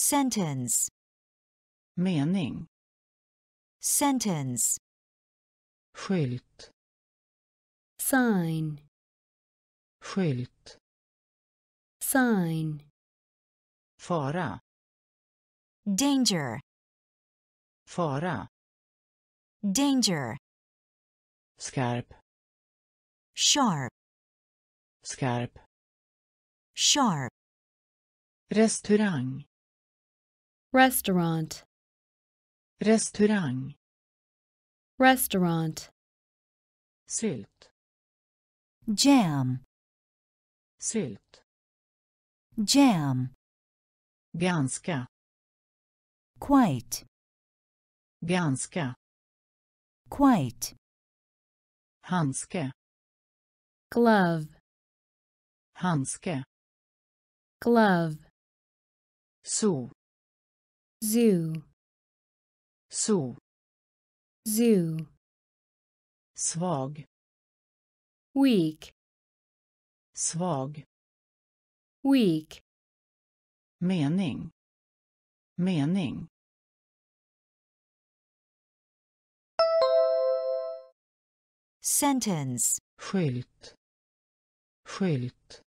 sentence, mening, sentence, skylt, sign, skylt, sign, fara, danger, fara, danger, skarp, sharp, skarp, sharp, restaurang, restaurant, restaurang, restaurant, sylt, jam, sylt, jam, ganska, quite, ganska, quite, handske, glove, handske, glove, zoo, zoo, zoo, zoo, svag, weak, svag, weak, mening, mening, sentence, skylt, skylt,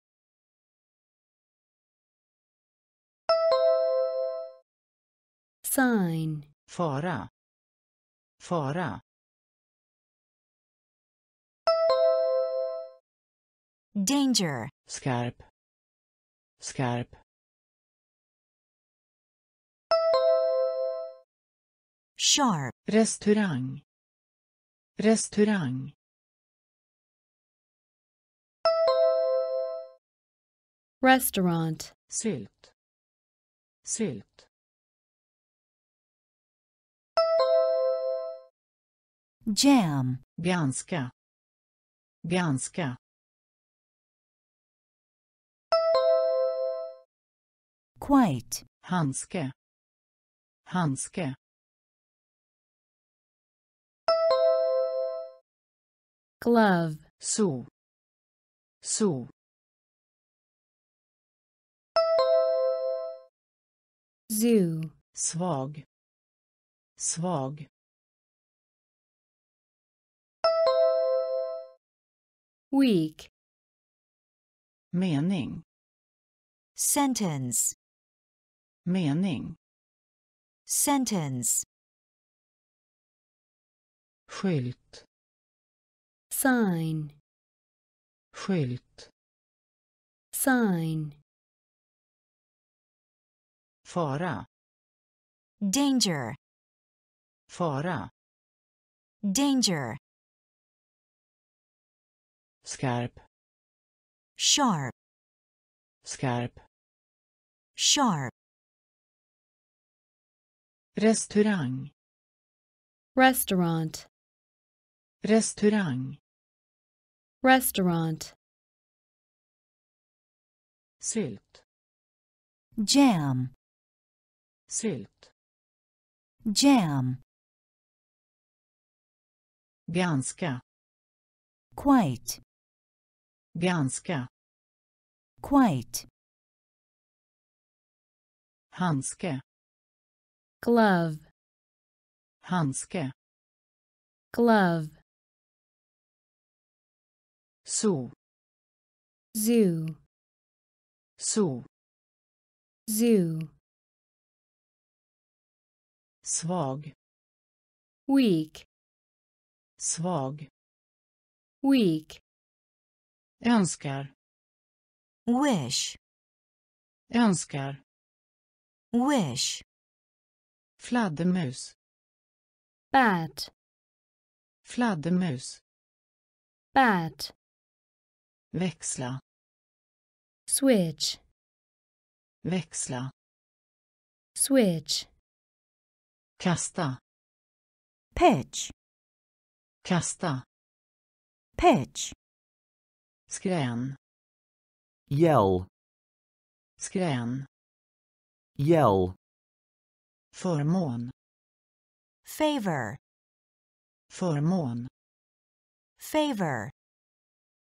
sign, fara, fara, danger, skarp, skarp, sharp, restaurang, restaurang, restaurant, sylt, sylt, jam, ganska, ganska, quite, handske, handske, glove, zoo, zoo, zoo, svag, svag, weak, mening, sentence, mening, sentence, skylt, sign, skylt, sign, fara, danger, fara, danger, skarp, sharp, skarp, sharp, restaurang, restaurant, restaurang, restaurant, sylt, jam, sylt, jam, ganska, quite, ganska, quite, handske, glove, handske, glove, zoo, zoo, zoo, zoo, svag, weak, svag, weak, önskar, wish, önskar, wish, fladdermus, bat, fladdermus, bat, växla, switch, växla, switch, kasta, pitch, kasta, pitch, skrän, yell, skrän, yell, förmån, favor, förmån, favor,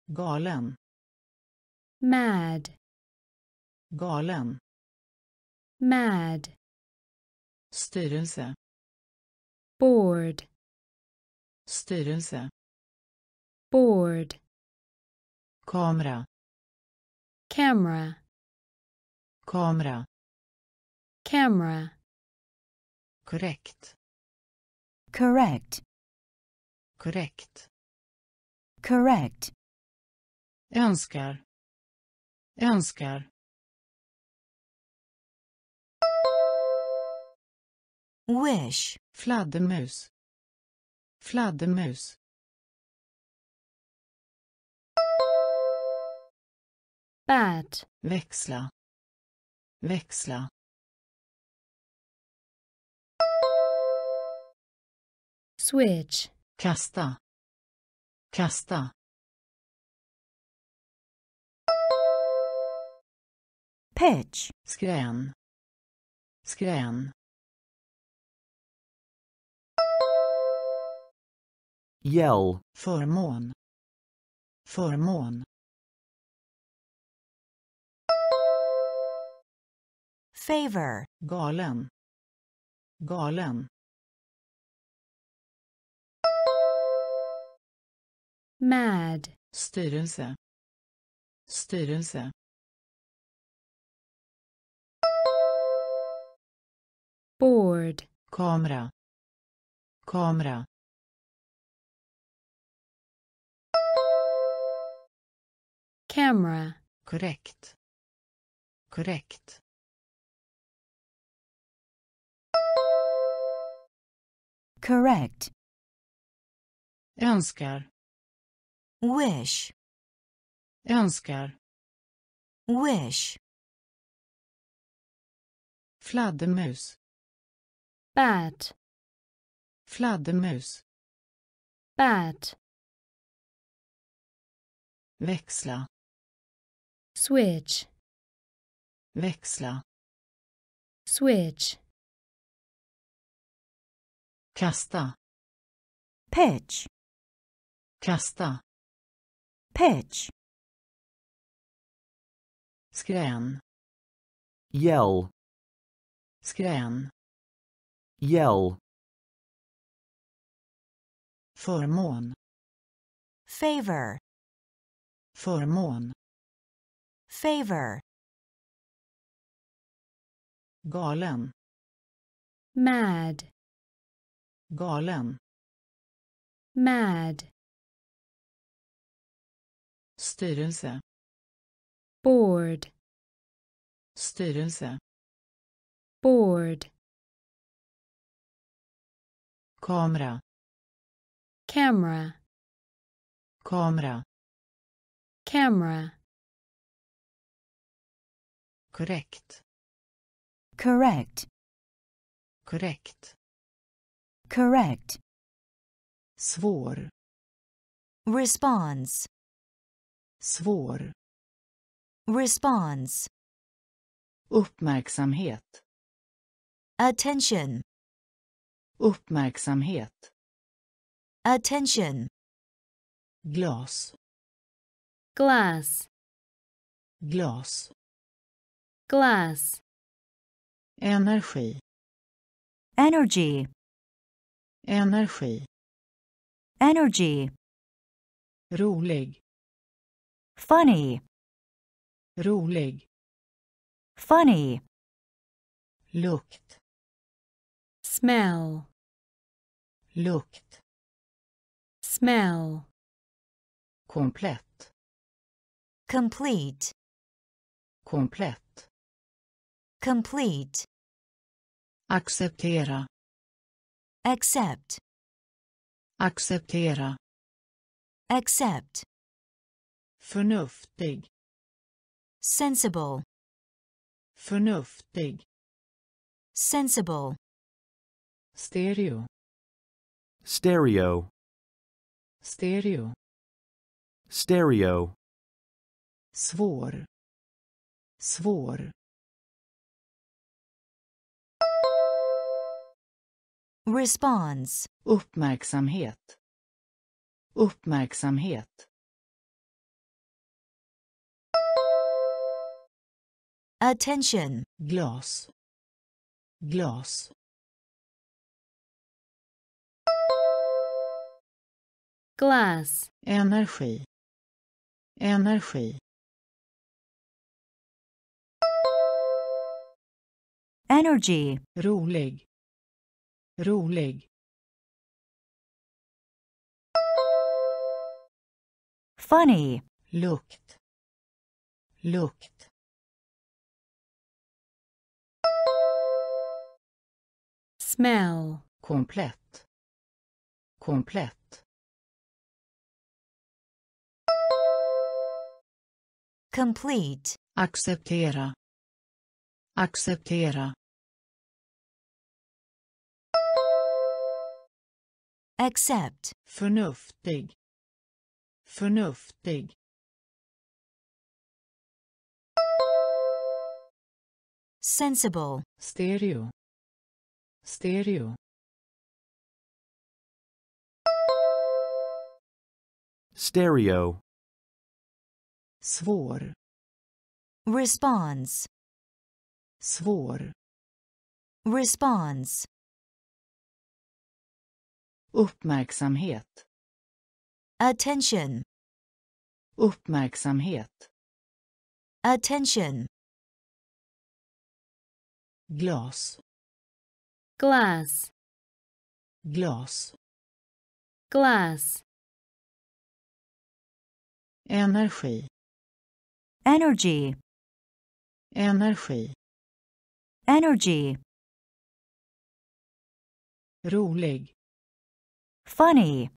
galen, mad, galen, mad, styrelse, bored, styrelse, bored, kamera, camera, kamera, camera, korrekt, correct, korrekt, correct, önskar, önskar, wish, fladdermus, fladdermus, bat, växla, växla, switch, kasta, kasta, pitch, skrän, skrän, yell, förmån, förmån, favor, galen, galen, mad, styrelse, styrelse, bored, kamera, kamera, camera, korrekt, korrekt, correct, önskar, wish, önskar, wish, fladdermus, bat, fladdermus, bat, växla, switch, växla, switch, kasta, pitch, kasta, pitch, skrän, yell, skrän, yell, förmån, favor, förmån, favor, galen, mad, galen, mad, styrelse, bored, styrelse, bored, kamera, camera, kamera, camera, korrekt, correct, korrekt, correct, svår, response, svår, response, uppmärksamhet, attention, uppmärksamhet, attention, glas, glass, glas, glass, energi, energy, energi, energy, rolig, funny, rolig, funny, lukt, smell, lukt, smell, komplett, complete, komplett, complete, acceptera, accept, acceptera, accept, förnuftig, sensible, förnuftig, sensible, stereo, stereo, stereo, stereo, svår, svår, response, uppmärksamhet, uppmärksamhet, attention, glas, glas. Glass, energi. Energi. Energy, rolig rolig. Funny, lukt. Lukt. Smell, komplett. Komplett. Complete, acceptera. Acceptera accept, förnuftig. Förnuftig. Sensible, stereo. Stereo. Stereo, svår. Response, svår. Response, uppmärksamhet. Attention, uppmärksamhet. Attention, glas. Glass, glas. Glass, energi. Energy, energi. Energy, rolig funny,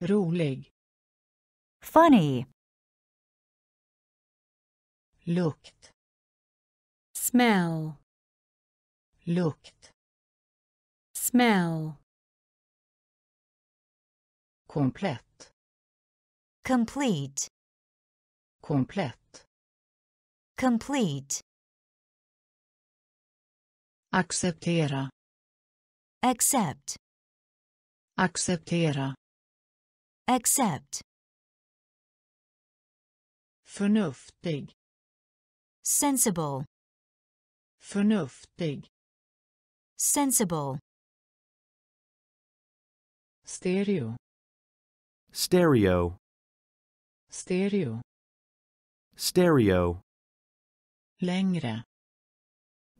rolig. Funny, lukt. Smell, lukt. Smell, komplett. Complete, komplett. Complete, acceptera. Accept, acceptera accept, förnuftig sensible, förnuftig sensible, stereo stereo, stereo stereo, längre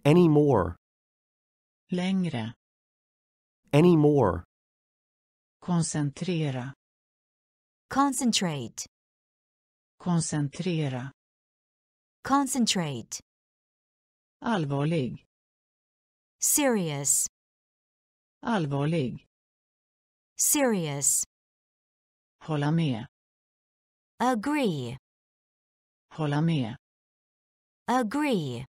any more, längre any more, koncentrera. Concentrate, koncentrera. Concentrate, allvarlig. Serious, allvarlig. Serious, hålla med. Agree, hålla med. Agree,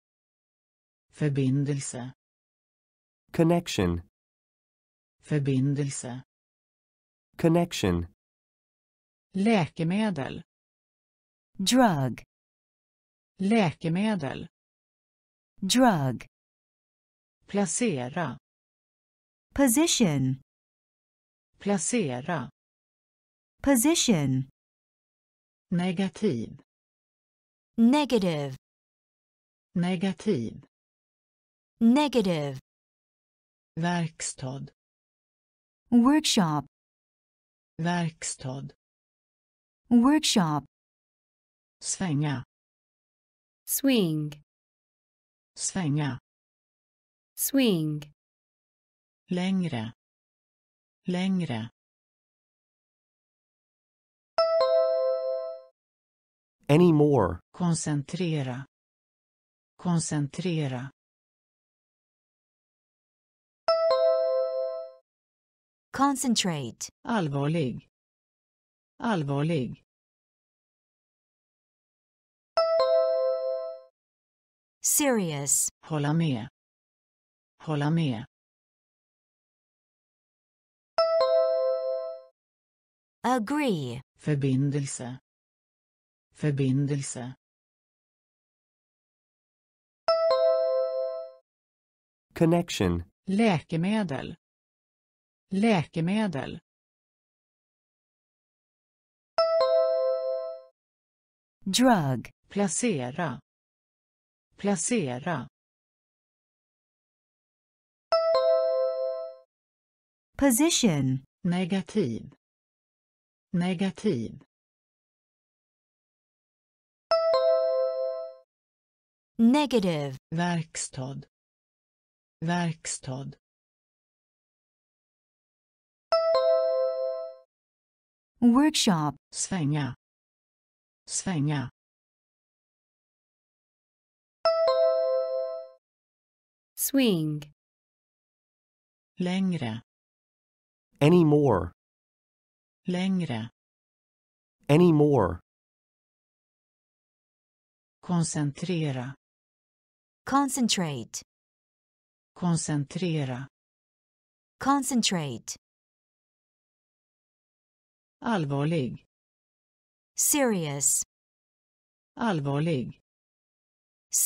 förbindelse. Connection, förbindelse connection, läkemedel. Drug, läkemedel. Drug, placera. Position, placera. Position, negativ. Negative, negativ. Negative, verkstad. Workshop, verkstad. Workshop, svänga. Swing, svänga. Swing, längre. Längre. Any more, koncentrera. Koncentrera concentrate, allvarlig. Allvarlig. Serious, hålla med. Hålla med. Agree, förbindelse. Förbindelse. Connection, läkemedel Läkemedel. Drug. Placera. Placera. Position. Negativ. Negativ. Negative. Verkstad. Verkstad. Workshop. Svänga. Svänga. swing, Längre. Any more. Längre. Any more. Koncentrera. Concentrate. Koncentrera. Concentrate. Allvarlig. Serious. Allvarlig.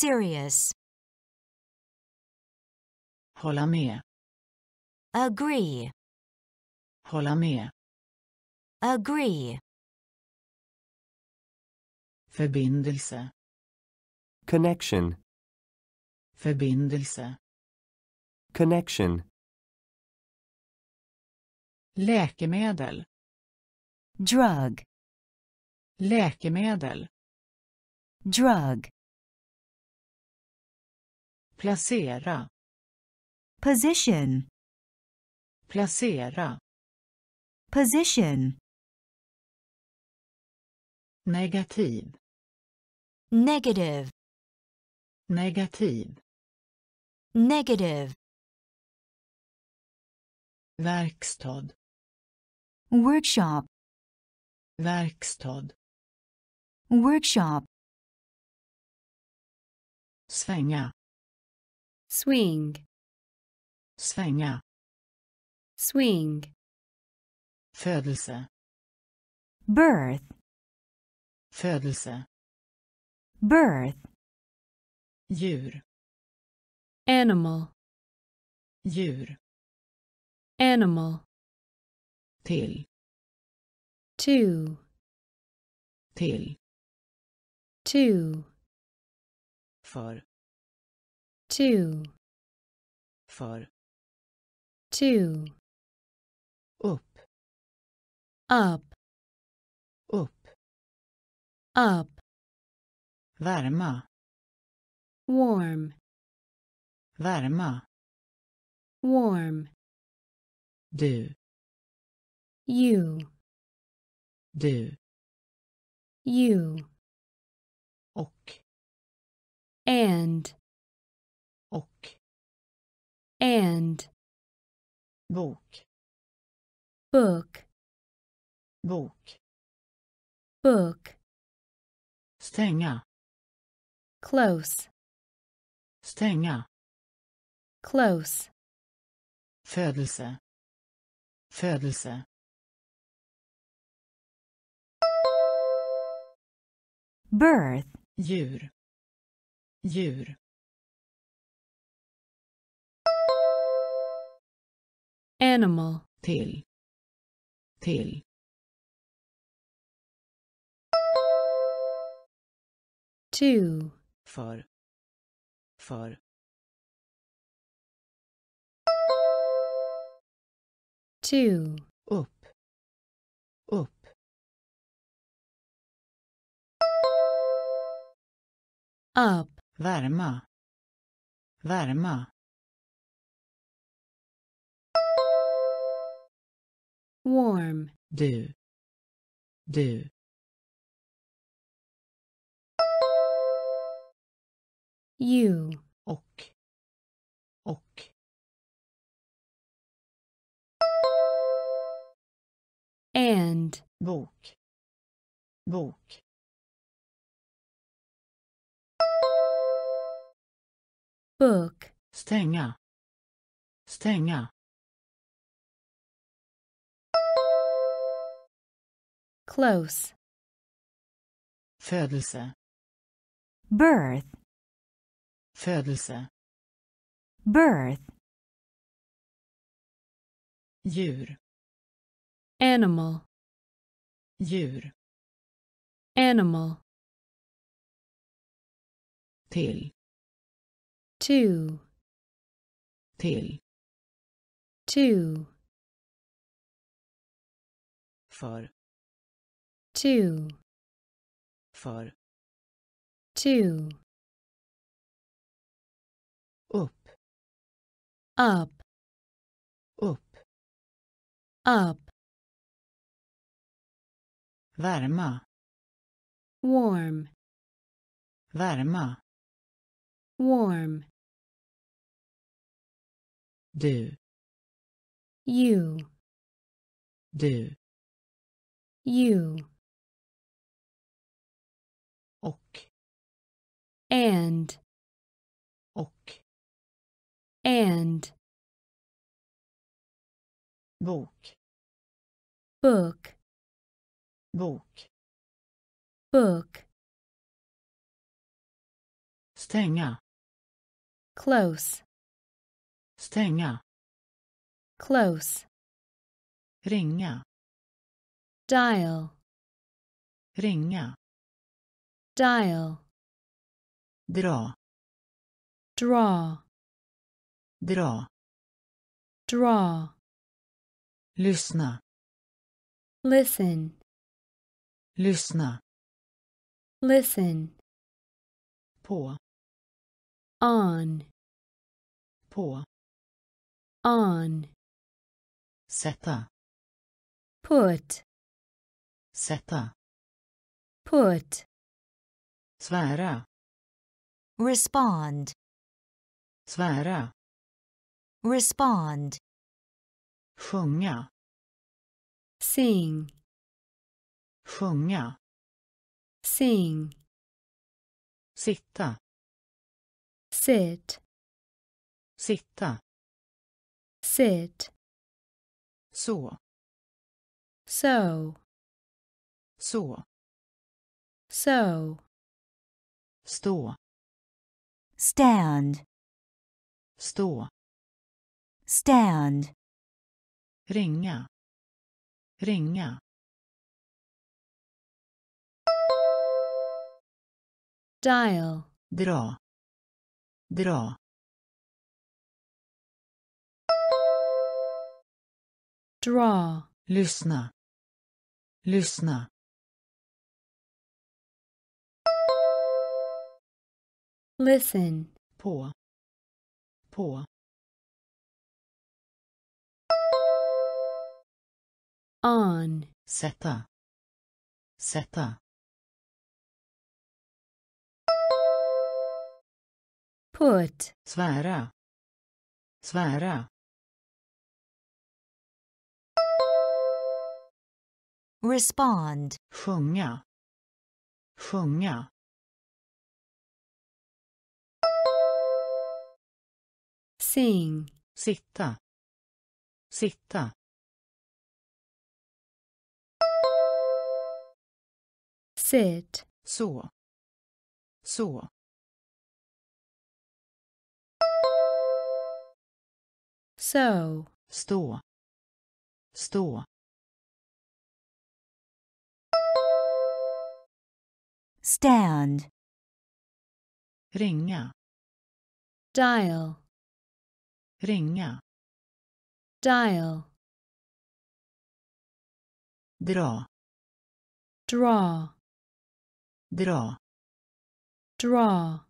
Serious. Hålla med. Agree. Hålla med. Agree. Förbindelse. Connection. Förbindelse. Connection. Läkemedel. Drug. Läkemedel. Drug. Placera. Position. Placera. Position. Negativ. Negative. Negativ. Negative. Verkstad. Workshop. Verkstad. Workshop. Svänga. swing, Svänga. swing, Födelse. Birth. Födelse. Birth. Djur. animal, Djur. animal, Till. Two, Till. two, För. two, För. two, Upp. up, Upp. up, Värma. warm, Värma. warm, Du. you, Du. you, Och. and, Och. and, Bok. book, Bok. book, Stänga. close, Stänga. close, Födelse. Födelse. Birth. Djur. Djur. animal, Till. Till. to, För. För. two, Upp. Upp. Up, Värma. Värma. warm, Du. Du. you, Och. Och. and, Bok. Bok. Book, Stänga. Stänga. close, Födelse. Birth. Födelse. Birth. Djur. animal, Djur. animal, Till. Two, Till. two, för, two, för, two, upp, up, upp, up, värma, warm, värma, warm, du, you, du, you, och, and, och, and, bok, book, bok, book, stänga, close, stänga, close, ringa, dial, ringa, dial, dra, draw, dra, draw, lyssna, listen, lyssna, listen, på, on, på, on, sätta, put, sätta, put, svära, respond, svära, respond, sjunga, sing, sjunga, sing, sitta, sit, sitta, sit, så, so, så, so, stå, stand, stå, stand, ringa, ringa, dial, dra, dra, draw, lyssna, lyssna, listen, på, på, on, sätta, sätta, put, svära, svära, respond, sjunga, sjunga, sing, sitta, sitta, sit, så, så, so, stå, stå, stand, ringa, dial, ringa, dial, dra, draw, dra, draw,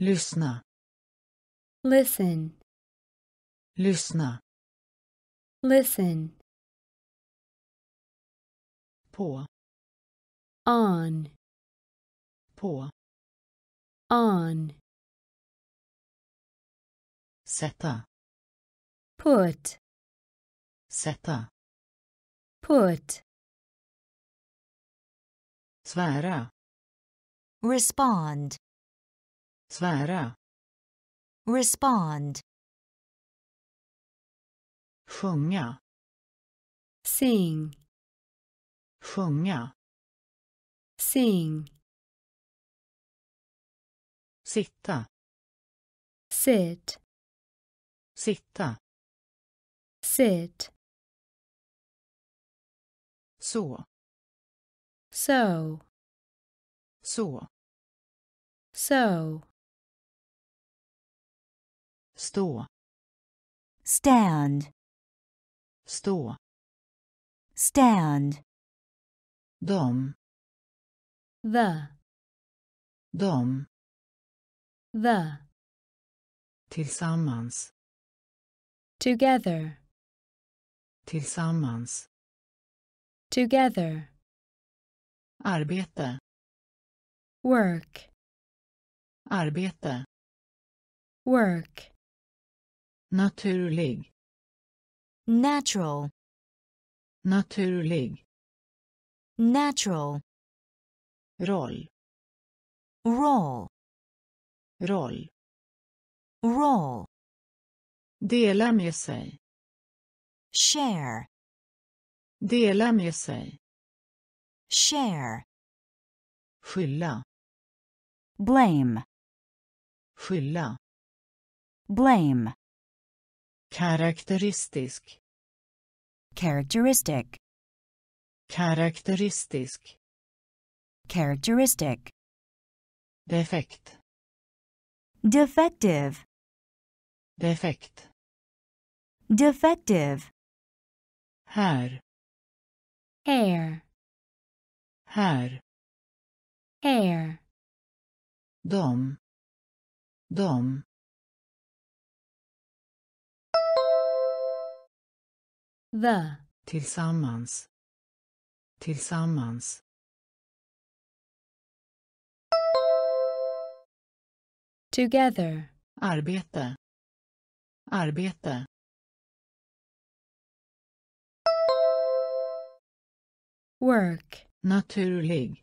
lyssna, listen, lyssna, listen, på, on, på, on, sätta, put, sätta, put, svära, respond, svära, respond, sjunga, sing, sjunga, sing, sitta, sit, sitta, sit, så, so, så, so, stå, stand, stå, stand, De. The, Dom. the, Tillsammans. together, Tillsammans. together, Arbete. work, Arbete. work, Naturlig. natural, Naturlig. natural, Roll. roll, Roll. roll, Dela med sig. share, Dela med sig. share, Skylla. blame, Skylla. blame, Karaktäristisk. characteristic, Karaktäristisk. Characteristic, Defekt. defective, Defekt. defective, Här. hair, Här. hair, Dom. Dom. the, Tillsammans. Tillsammans. Together, Arbete. Arbete. work, Naturlig.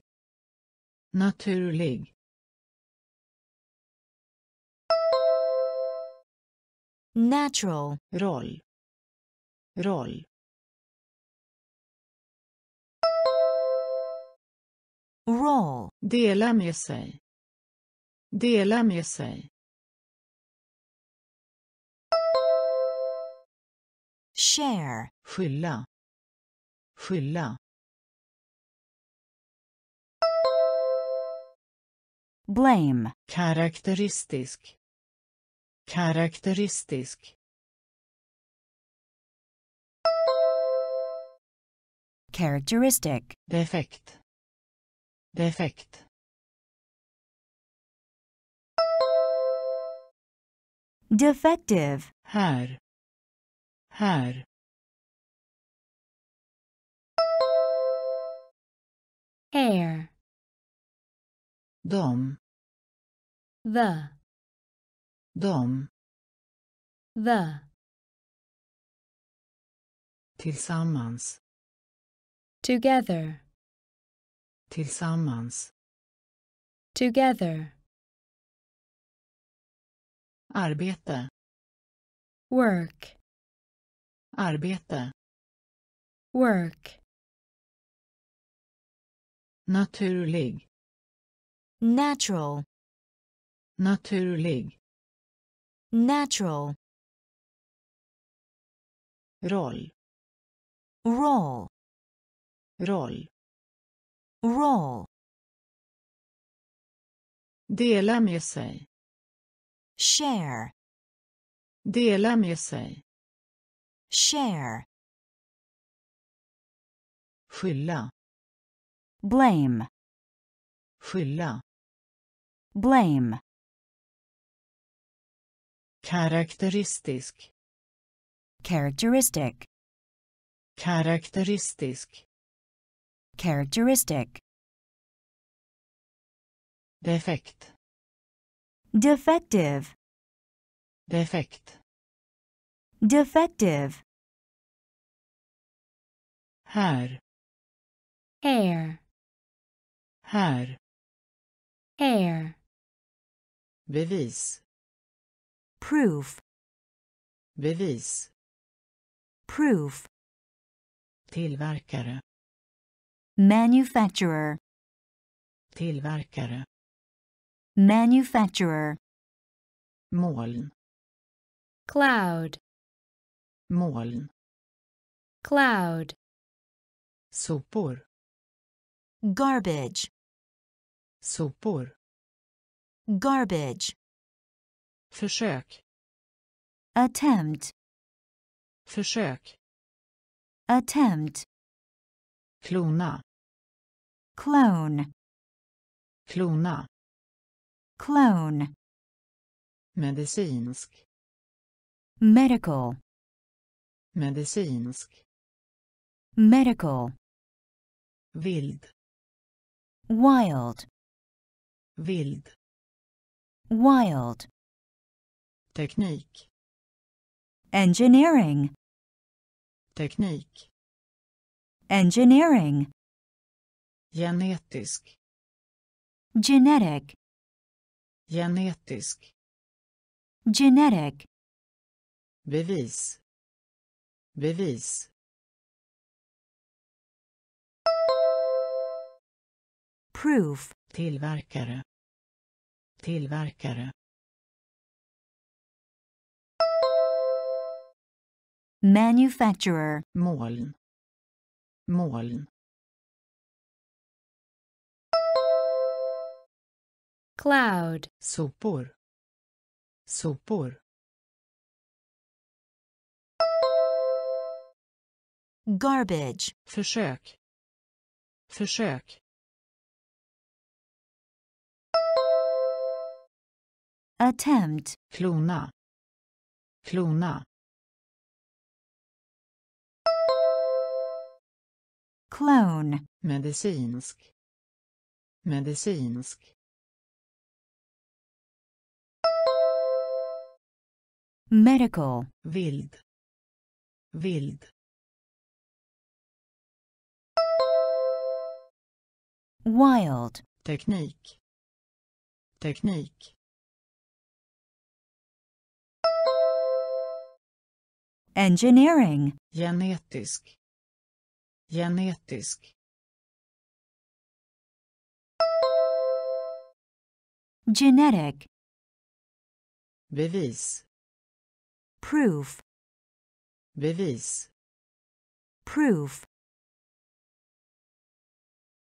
Naturlig. natural, Roll. Roll. roll, Dela med sig. Dela med sig. share, Skylla. Skylla. blame, Karaktäristisk. Karaktäristisk. characteristic, Defekt. Defekt. Defective, Här. Här. hair, dom the, dom the, Tillsammans. together, Tillsammans. together, Arbete. work, Arbete. work, Naturlig. natural, Naturlig. natural, Roll. roll, Roll. roll, Dela med sig. Share, Dela med sig. share, Skylla. blame, Skylla. blame, Karaktäristisk. characteristic, Karaktäristisk. characteristic, Defekt. Defective, Defekt. defective, Här. hair, Här. hair, Bevis. proof, Bevis. proof, Tillverkare. manufacturer, Tillverkare. Manufacturer, Moln. cloud, Moln. cloud, Sopor. garbage, Sopor. garbage, Försök. attempt, Försök. attempt, klona, clone, klona, clone, medicinsk, medical, medicinsk, medical, vild, wild, vild, wild, teknik, engineering, teknik, engineering, genetisk, genetic, genetisk, genetic, bevis, bevis, proof, tillverkare, tillverkare, manufacturer, moln, moln, cloud, sopor, sopor, garbage, försök, försök, attempt, klona, klona, clone, medicinsk, medicinsk, medical, vild, vild, wild, teknik, teknik, engineering, genetisk, genetisk, genetic, bevis, proof, bevis, proof,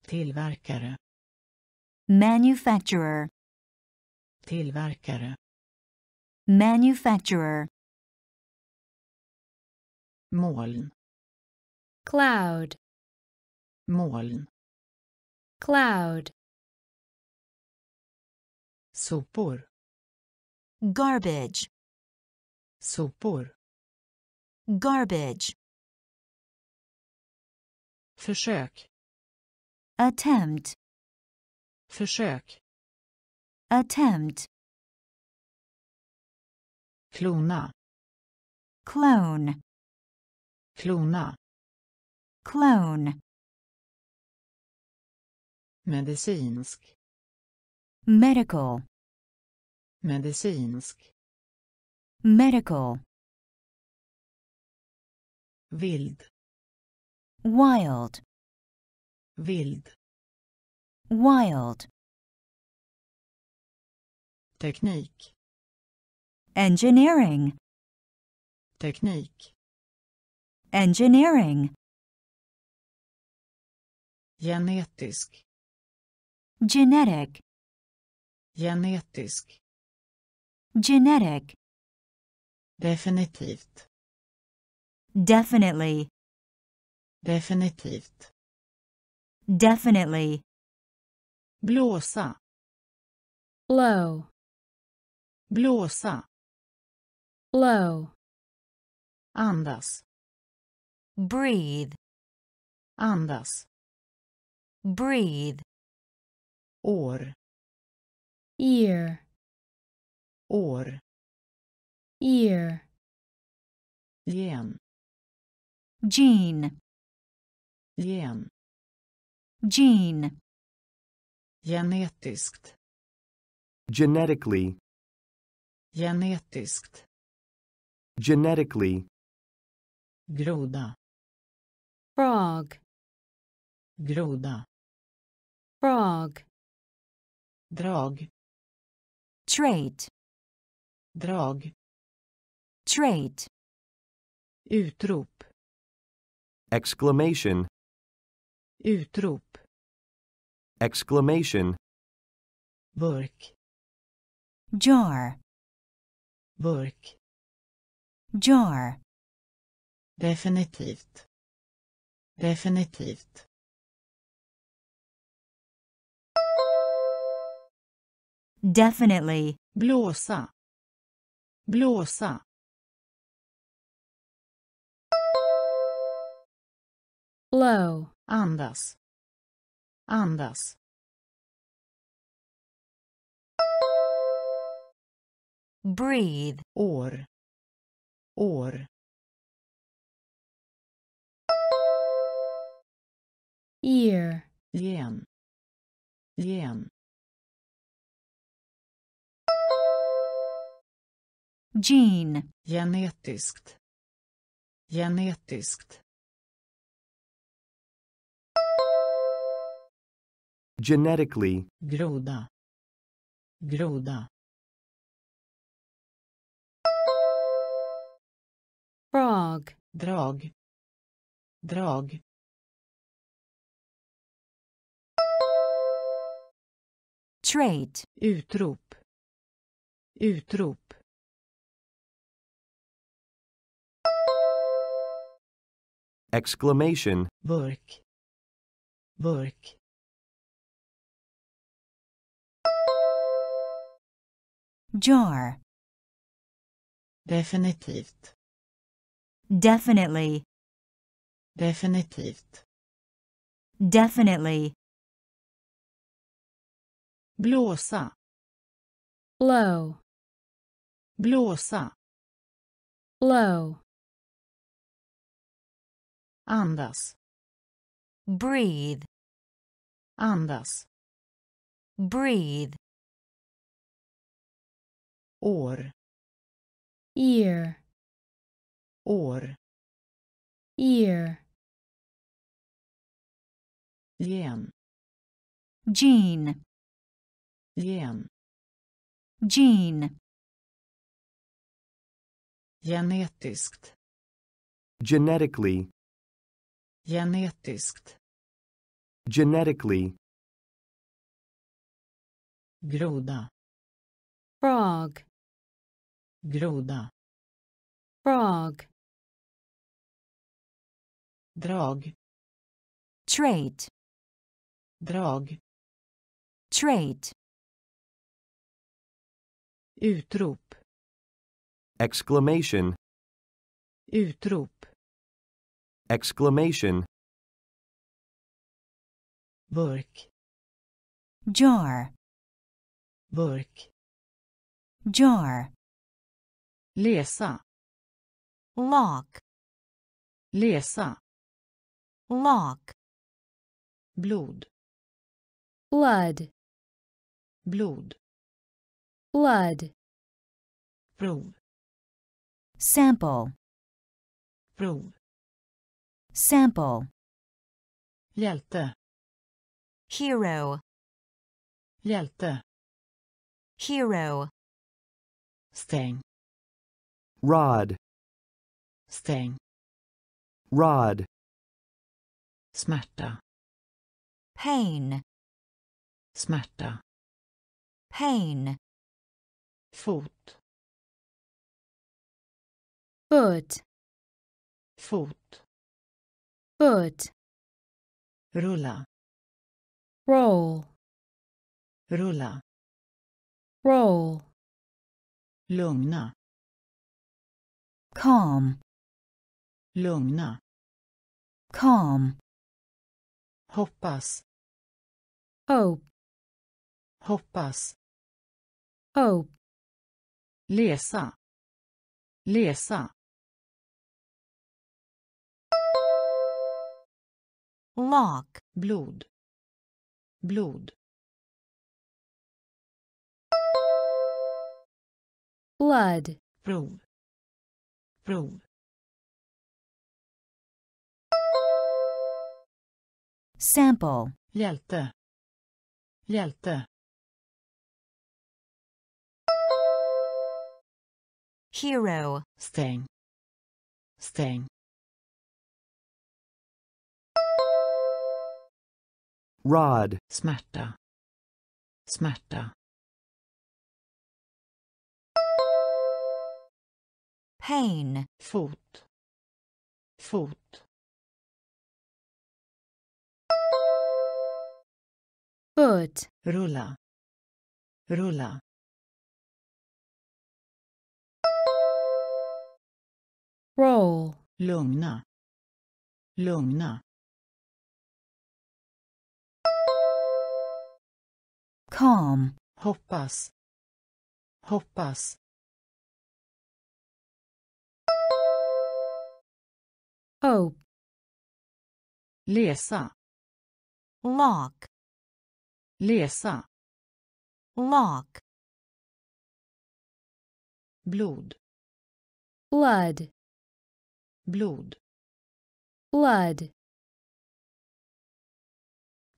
tillverkare, manufacturer, tillverkare, manufacturer, moln, cloud, moln, cloud, sopor, garbage, sopor, garbage, försök, attempt, försök, attempt, klona, clone, klona, clone, medicinsk, medical, medicinsk, medical, wild wild, wild wild, teknik, engineering, teknik, engineering, genetisk, genetic, genetisk, genetic, definitivt, definitely, definitivt, definitely, blåsa, blow, blåsa, blow, andas, breathe, andas, breathe, år, ear, år, ear, gen, gene, gen, gene, genetiskt, genetically, genetiskt, genetically, groda, frog, groda, frog, drag, trait, drag, Trade. Utrop. Exclamation. Utrop. Exclamation. Burk. Jar. Burk. Jar. Definitivt. Definitivt. Definitely. Blåsa. Blåsa. Blow, andas, andas, Breathe. år, år, ear, gen, gen, Gene. genetiskt, genetiskt, genetically, groda, groda, frog, drag, drag, Trait. utrop, utrop, exclamation, burk, burk, Jar. definitivt, Definitely. definitivt, Definitely. blåsa, blow, blåsa, blow, andas, Breathe. andas, Breathe. År, ear, år, ear, gen, Gene. gen, Gene. genetiskt, genetically, genetiskt, genetically, groda, frog, groda, frog, drag, Trait. drag, Trait. utrop, exclamation, utrop, exclamation, burk, Jar. burk, Jar. Läsa, Lock. läsa, Lock. blod, blood, blod, blood, prov, Sample. prov, Sample. hjälte, Hero. hjälte, Hero. stäng, rod, stäng, rod, smärta, Pain. smärta, Pain. fot, foot, fot, foot, rulla, roll, rulla, roll, lugna, Calm. lugna, Calm. hoppas, hope, hoppas, hope, läsa, läsa, Lock. blod, blod, blood, prov, prov, Sample. hjälte, hjälte, Hero. stäng, stäng, rod, smärta, smärta, Pain. fot, fot, foot, rulla, rulla. Roll, lugna. Lugna. Calm, hoppas. Hoppas hope, läsa. Lock, läsa. Lock, blod. Blood, blod. Blood,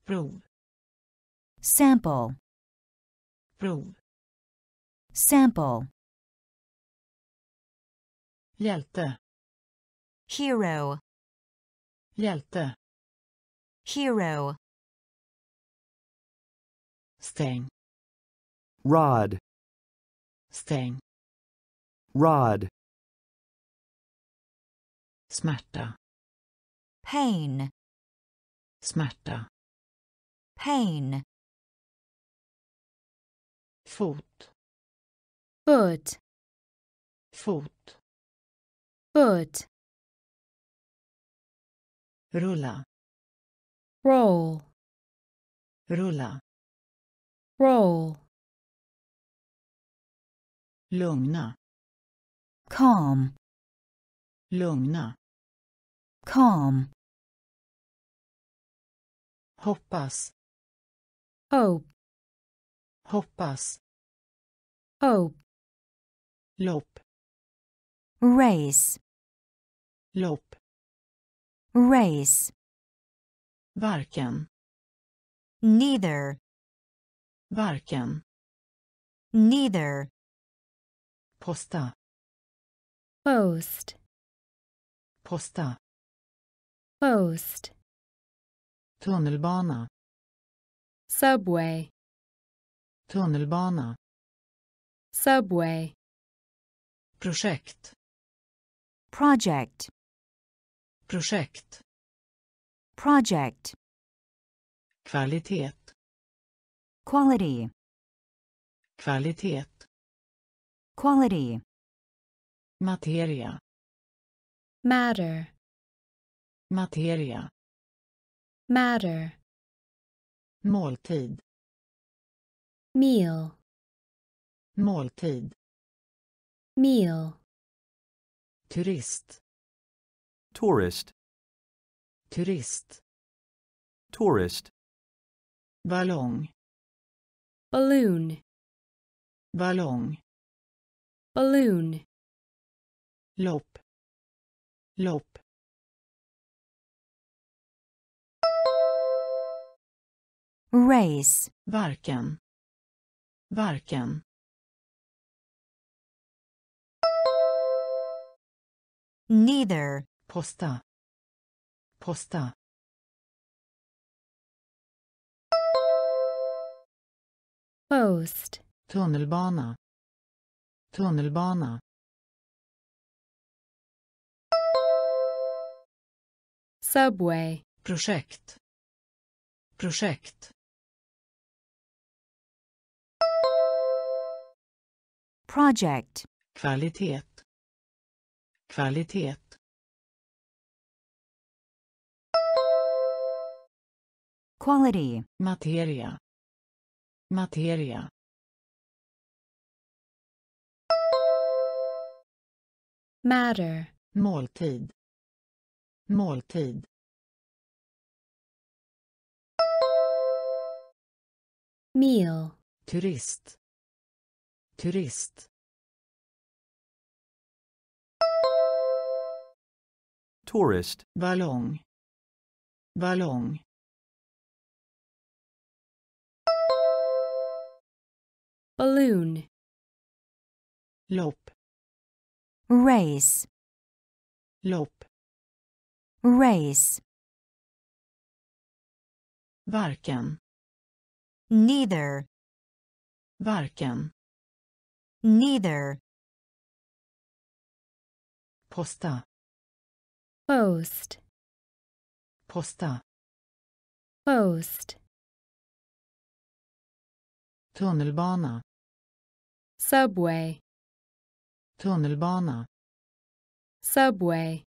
prov. Sample, prov. Sample, hjälte hero, hjälte. Hero, stäng. Rod, stäng. Rod, smärta. Pain, smärta. Pain, fot. Foot, fot. Foot, rulla. Roll, rulla. Roll, lugna. Calm, lugna. Calm, hoppas. Hope, hoppas. Hope, lopp. Race, lopp race, varken. Neither, varken. Neither, posta. Post, posta. Post, tunnelbana. Subway, tunnelbana. Subway, projekt. Project, projekt. Project, kvalitet. Quality, kvalitet. Quality, materia. Matter, materia. Matter, måltid. Meal, måltid. Meal, turist tourist, turist. Tourist, ballong. Balloon, ballong. Balloon, lopp lopp race, varken. Varken. Neither, posta. Posta. Post, tunnelbana. Tunnelbana. Subway, projekt. Projekt. Project, kvalitet. Kvalitet quality, materia. Materia. Matter, måltid. Måltid. Meal, turist. Turist. Tourist, ballong. Ballong balloon, lopp race, lopp race, varken. Neither, varken. Neither, posta. Post, posta. Post, tunnelbana subway, tunnelbana. Subway,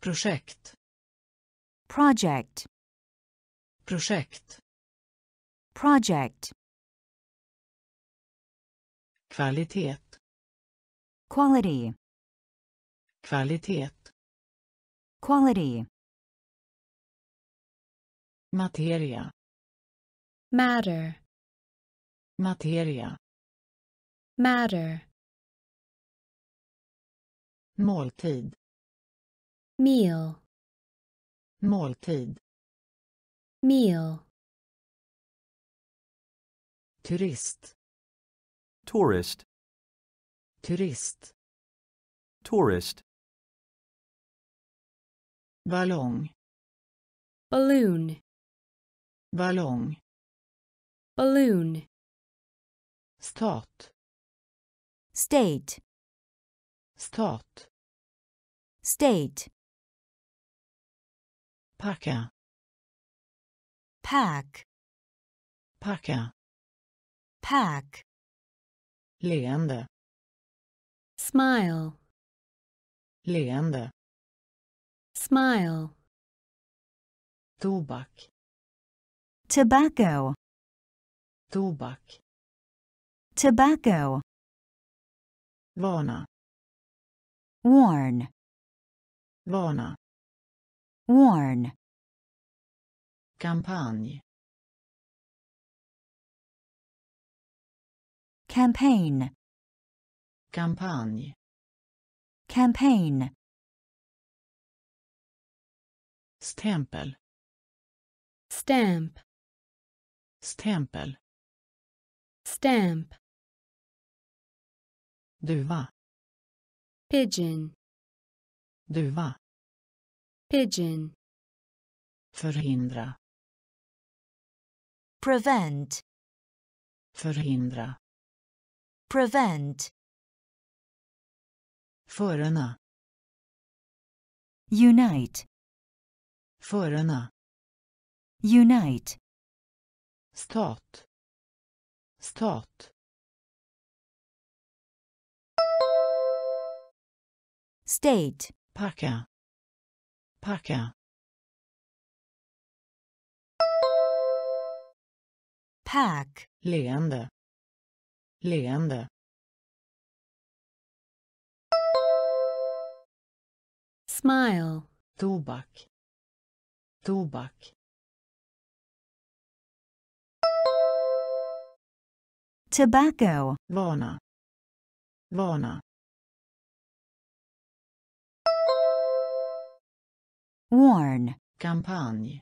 projekt. Project, projekt. Project, kvalitet. Quality, kvalitet. Quality, materia. Matter, materia matter, måltid meal, måltid meal, turist tourist, turist tourist, ballong balloon, ballong balloon, stat state, stat state, packa. Pack, packa. Pack, leende. Smile, leende. Smile, tobak. Tobacco, tobak tobacco, vana. Warn, vana. Warn, kampanj campaign, kampanj campaign, stämpel. Stamp, stämpel. Stamp, duva. Pigeon, duva. Pigeon, förhindra. Prevent, förhindra. Prevent, förena. Unite, förena. Unite, stat. Stat state, packa packa pack, leende. Leende. Smile, tobak tobak tobacco, vana. Vana warn, kampanj.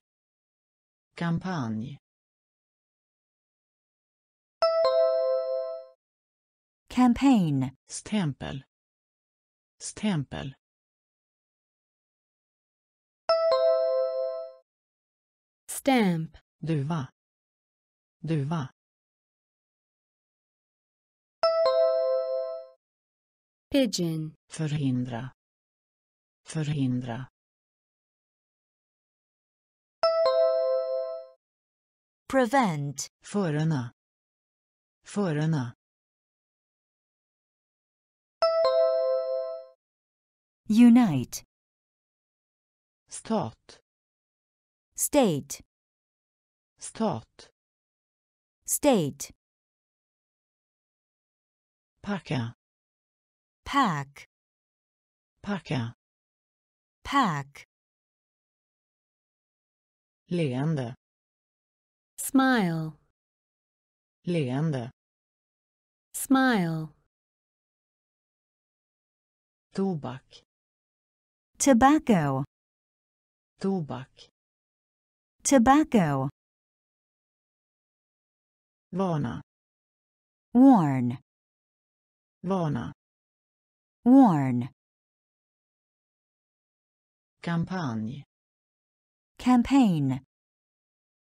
Kampanj. Campaign, stämpel. Stämpel. Stamp, duva. Duva. Pigeon, förhindra. Förhindra prevent, förena. Förena. Unite, stat. State, stat. State, packa. Pack, packa. Pack, leende smile, leende. Smile, tobak. Tobacco, tobak. Tobacco, vana. Warn, vana. Warn, kampanj campaign,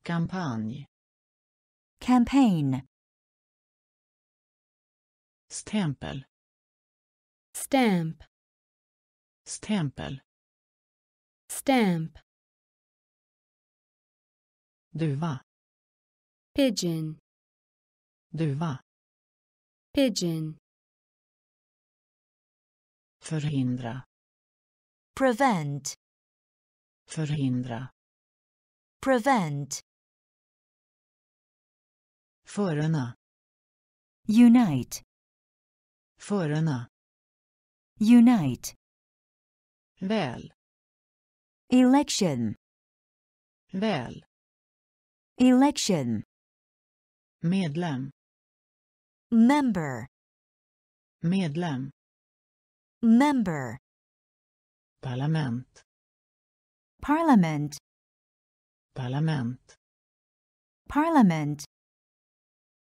kampanj. Campaign, stämpel. Stamp, stämpel. Stamp, duva. Pigeon, duva, pigeon, förhindra, prevent, förhindra, prevent, förena, unite, förena, unite, väl, election, väl, election, medlem, member, medlem, member, parlament, parliament, parlament, parliament,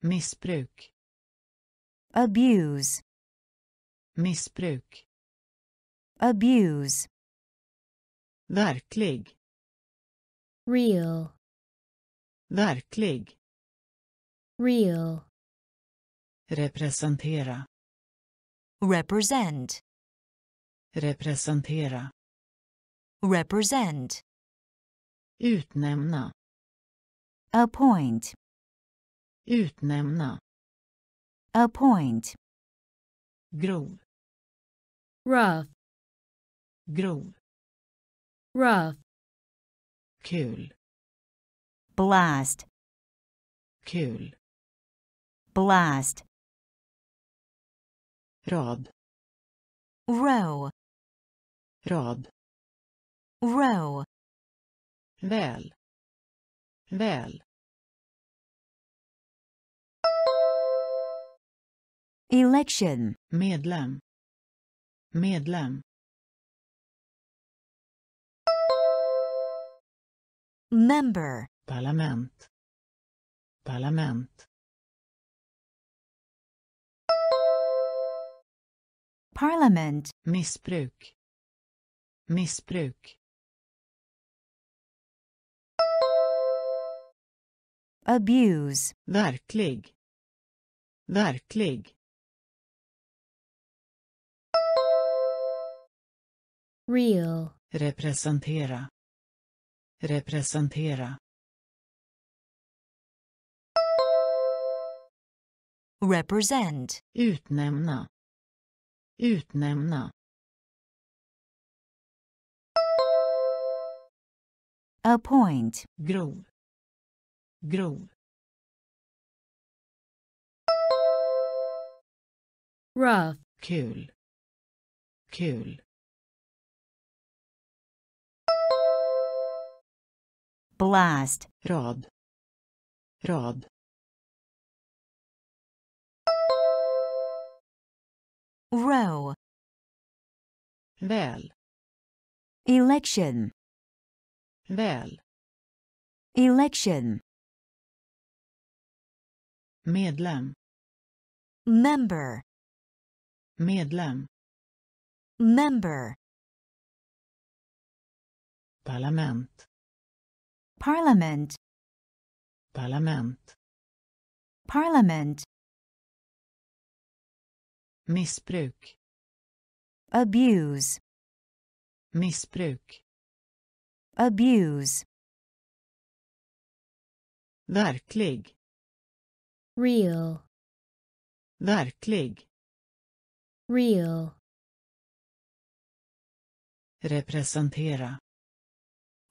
missbruk, abuse, missbruk, abuse, verklig, real, verklig, real, representera, represent, representera, represent, utnämna, appoint, utnämna, appoint, grov, rough, grov, rough, kul, blast, kul, blast, rad, row, rad, row, väl, väl, election, medlem, medlem, member, parlament, parlament, parliament, missbruk, missbruk, abuse, verklig, verklig, real, representera, representera, represent, utnämna, utnämna, appoint, grov, grov, rough, kul, kul, blast, rad, rad, row, väl, election, väl, election, medlem, member, medlem, member, parlament, parliament, parlament, parliament, missbruk, abuse, missbruk, abuse, verklig, real, verklig, real, representera,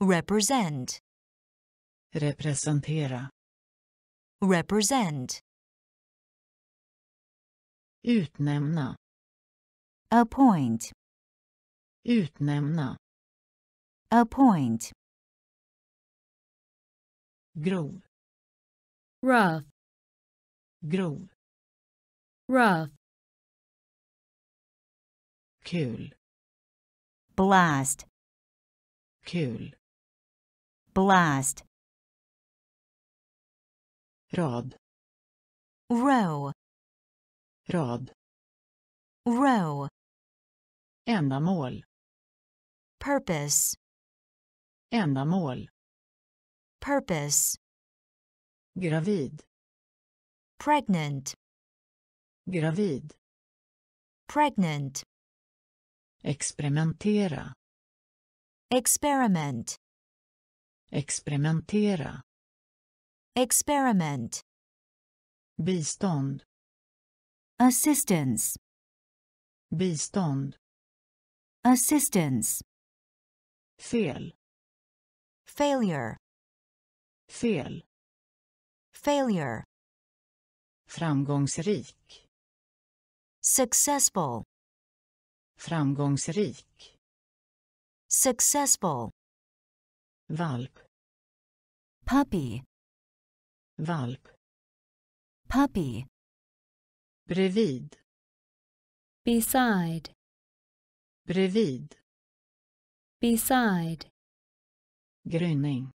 represent, representera, represent, utnämna, appoint, utnämna, appoint, grov, rough, grov, rough, kul, blast, kul, blast, rad, row, rad, row, ändamål, purpose, ändamål, purpose, gravid, pregnant, gravid, pregnant, experimentera, experiment, experimentera, experiment, bistånd, assistance, bistånd, assistance, fel, failure, fel, failure, framgångsrik, successful, framgångsrik, successful, valp, puppy, valp, puppy, bredvid, beside, bredvid, beside, gryning,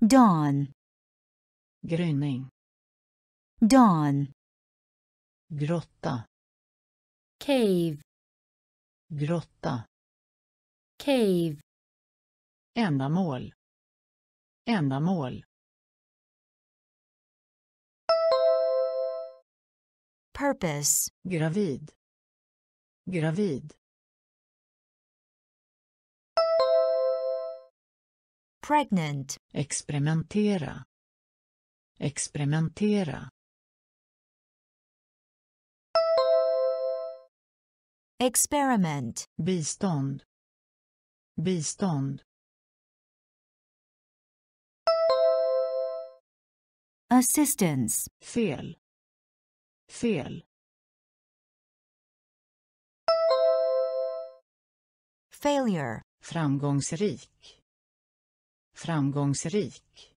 dawn, gryning, dawn, grotta, cave, grotta, cave, ändamål, ändamål, purpose, gravid, gravid, pregnant, experimentera, experimentera, experiment, bistånd, bistånd, assistance, fel, fel, failure, framgångsrik, framgångsrik,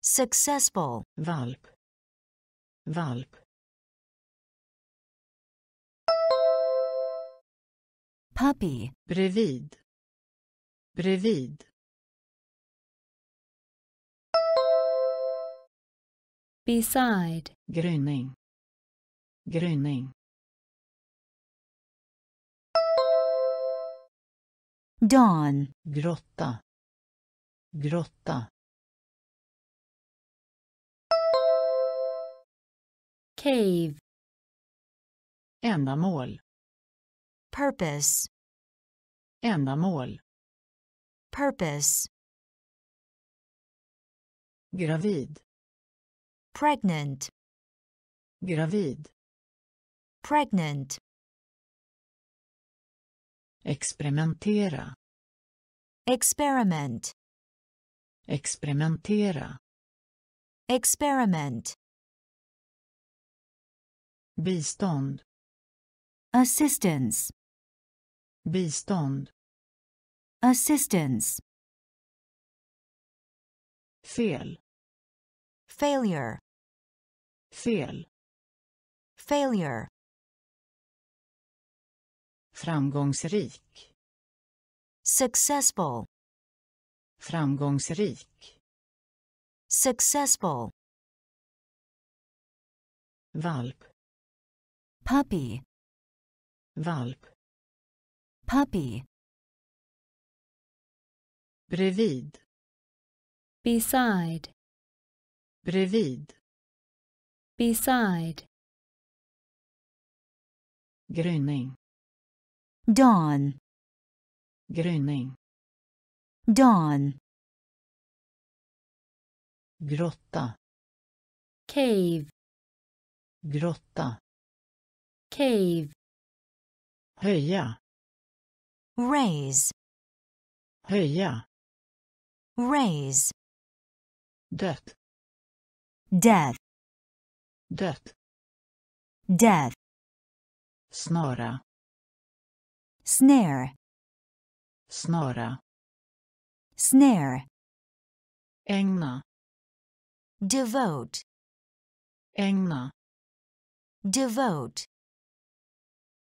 successful, valp, valp, puppy, bredvid, bredvid, beside, gryning, gryning, dawn, grotta, grotta, cave, ändamål, purpose, ändamål, purpose, gravid, pregnant, gravid, pregnant, experimentera, experiment, experimentera, experiment, bistånd, assistance, bistånd, assistance, fel, failure, fel, failure, framgångsrik, successful, framgångsrik, successful, valp, puppy, valp, puppy, bredvid, beside, bredvid, beside, gryning, dawn, gryning, dawn, grotta, cave, grotta, cave, höja, raise, höja, raise, dött, death, dött, death, snara, snare, snara, snare, ägna, devote, ägna, devote,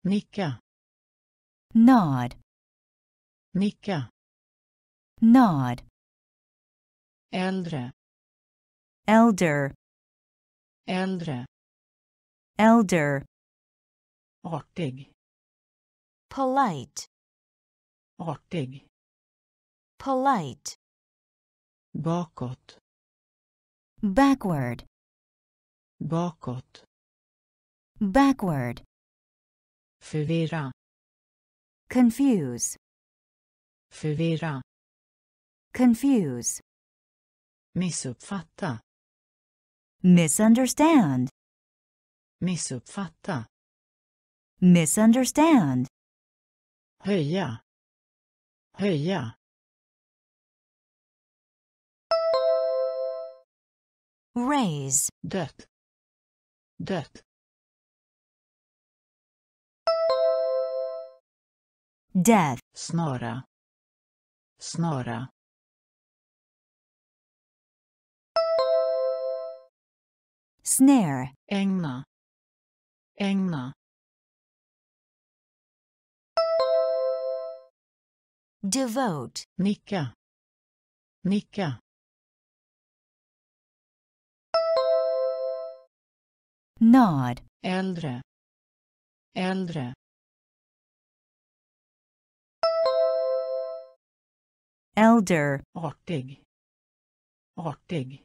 nicka, nod, nicka, nod, äldre, elder, äldre, elder, artig, polite, artig, polite, bakåt, backward, bakåt, backward, förvirra, confuse, förvirra, confuse, missuppfatta, misunderstand, missuppfatta, misunderstand, höja, höja, raise, dött, dött, death, snara, snara, snare, ägna, ägna, devote, nicka, nicka, nod, äldre, äldre, elder, artig, artig,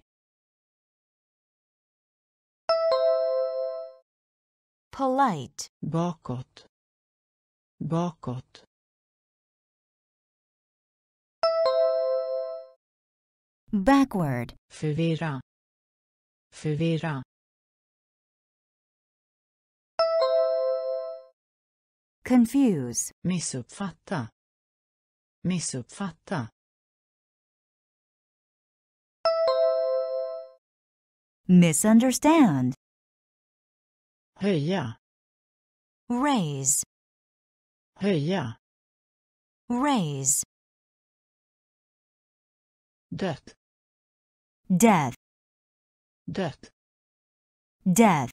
polite, bakåt, bakåt, backward, förvirra, förvirra, confuse, missuppfatta, missuppfatta, misunderstand, höja, raise, höja, raise, death death, dött, death,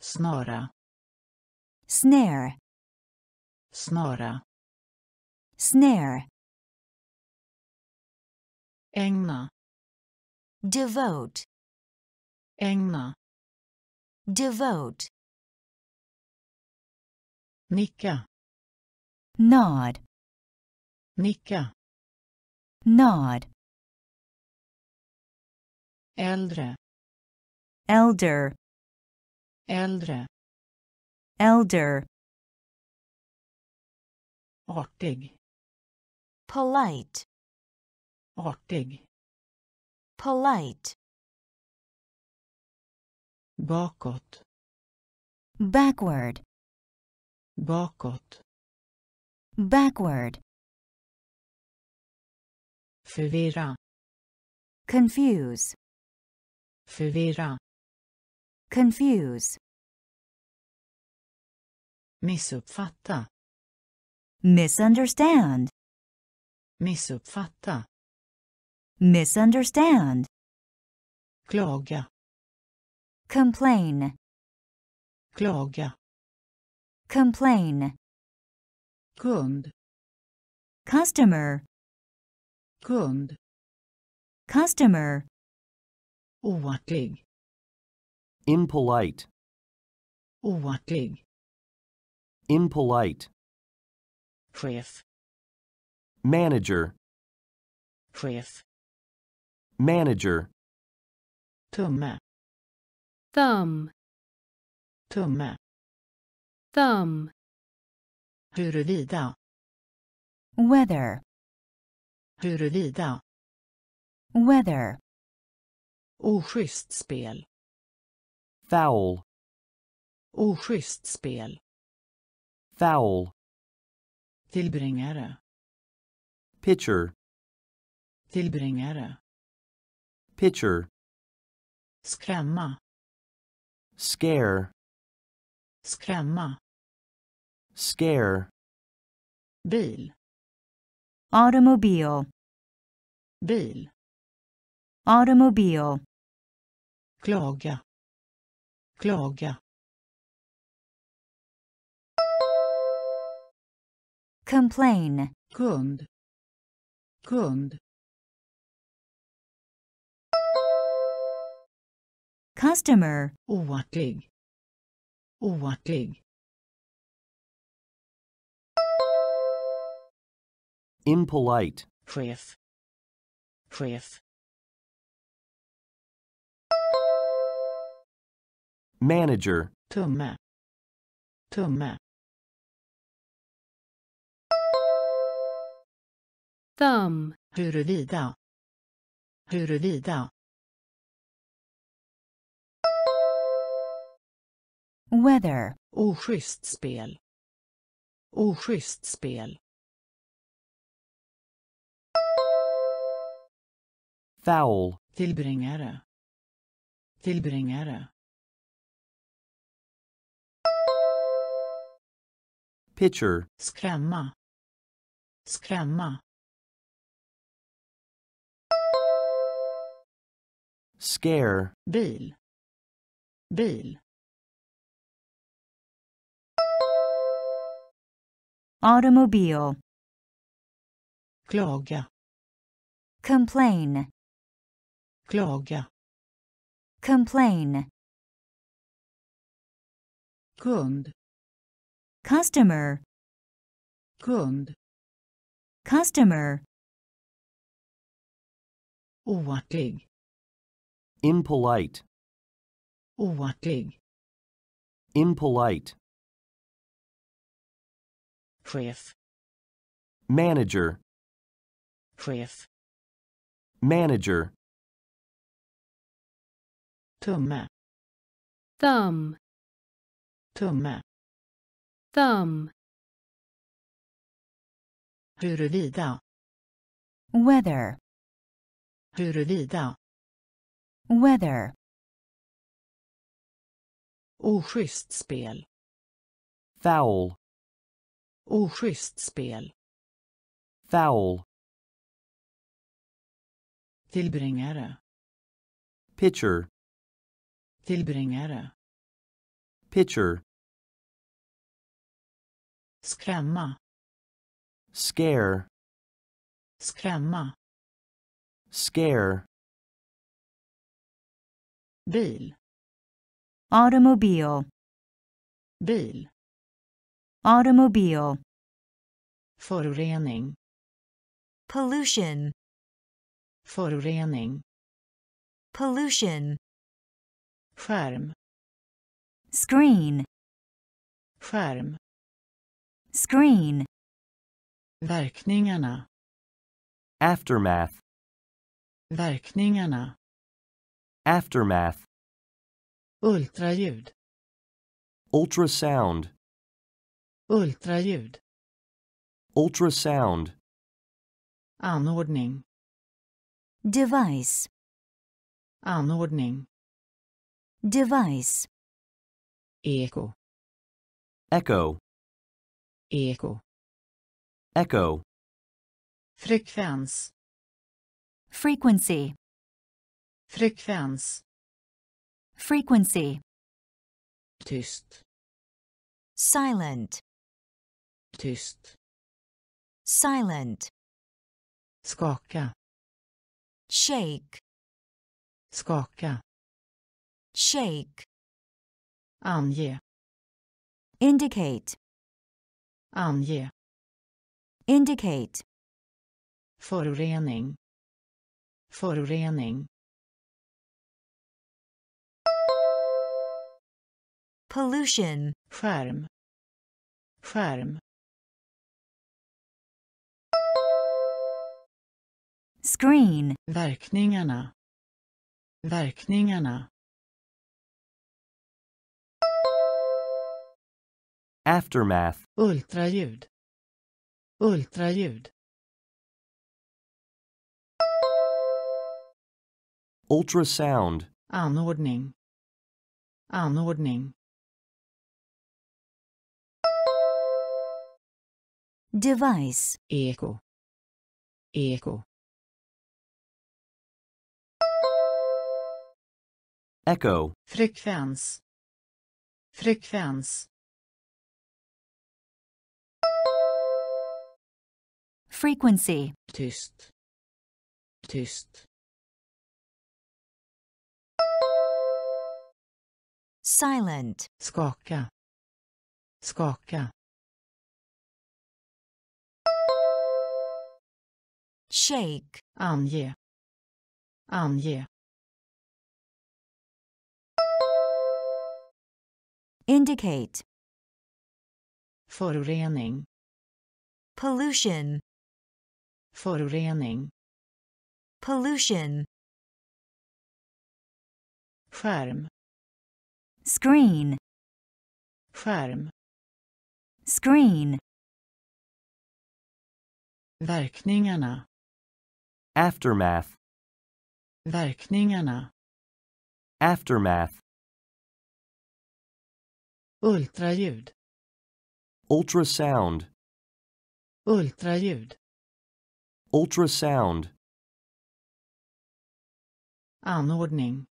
snara, snare, snara, snare, ägna, devote, ägna, devote, nicka, nod, nicka, nod, äldre, elder, äldre, elder, artig, polite, artig, polite, bakåt, backward, bakåt, backward, förvirra, confuse, förvirra, confuse, missuppfatta, misunderstand, missuppfatta, misunderstand, klaga, complain, klaga, complain, kund, customer, kund, customer, oartig, impolite, oartig, impolite, chef, manager, chef, manager, tumme, thumb, tumme, thumb, huruvida, weather, huruvida, weather, oschysst spel, foul, oschysst spel, foul, tillbringare, pitcher, tillbringare, pitcher, skrämma, scare, skrämma, scare, bil, automobile, bil, automobile, klaga, klaga, complain, kund, kund, customer, oartig, oartig, impolite, chef, chef, manager, tumme, tumme, thumb, huruvida, huruvida, weather, oschysst spel, oschysst spel, foul, tillbringare, tillbringare, pitcher, skrämma, skrämma, scare, bil, bil, automobile, klaga, complain, klaga, complain, kund, customer, kund, customer, oartig, impolite, oartig, impolite, chef, manager, chef, manager, tumme, thumb, tumme, thumb, huruvida, whether, huruvida, whether, oschysst spel, foul, oschysst spel, foul, tillbringare, pitcher, tillbringare, pitcher, skrämma, scare, skrämma, scare, bil, automobile, bil, automobile, förorening, pollution, förorening, pollution, skärm, screen, skärm, screen, verkningarna, aftermath, verkningarna, aftermath, ultraljud, ultrasound, ultraljud, ultrasound, anordning, device, anordning, device, eko, echo, eko, echo, frekvens, frequency, frekvens, frequency, tyst, silent, tyst, silent, skaka, shake, skaka, shake, ange, indicate, ange, indicate, förorening, förorening, pollution, skärm, skärm, screen, verkningarna, verkningarna, aftermath, ultraljud, ultraljud, ultrasound, anordning, anordning, device, eko, eko, echo, frekvens, frekvens, frequency, tyst, tyst, silent, skaka, skaka, shake, ange, ange, indicate, förorening, pollution, Förorening. pollution, Skärm. screen, Skärm. screen, Verkningarna. Aftermath. Verkningarna. Aftermath. Ultraljud. Ultrasound. Ultraljud. Ultrasound. Anordning.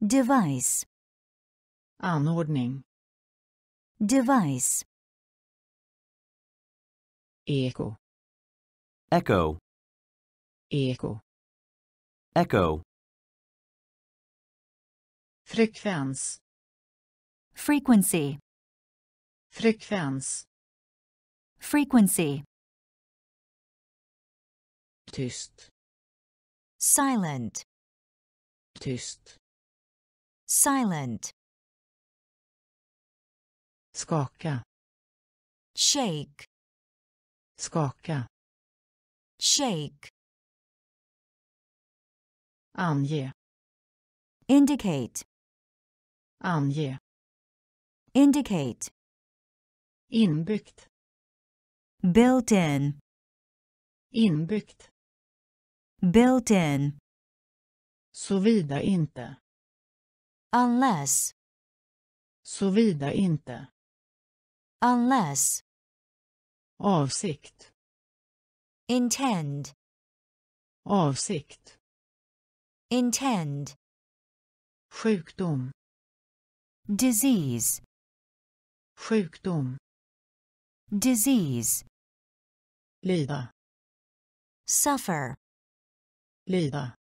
device, Anordning. device, Eko. Echo. Eko. Echo. Frekvens. Frequency, Frekvens. frequency, Tyst. silent, Tyst. silent, Skaka. shake, Skaka. shake, Ange. indicate, Ange. Indicate, Inbyggt. built in, Inbyggt. built in, Såvida inte. unless, Såvida inte. unless, Avsikt. intend, Avsikt. intend, Sjukdom. disease, Sjukdom. disease, Lida. suffer, Lida.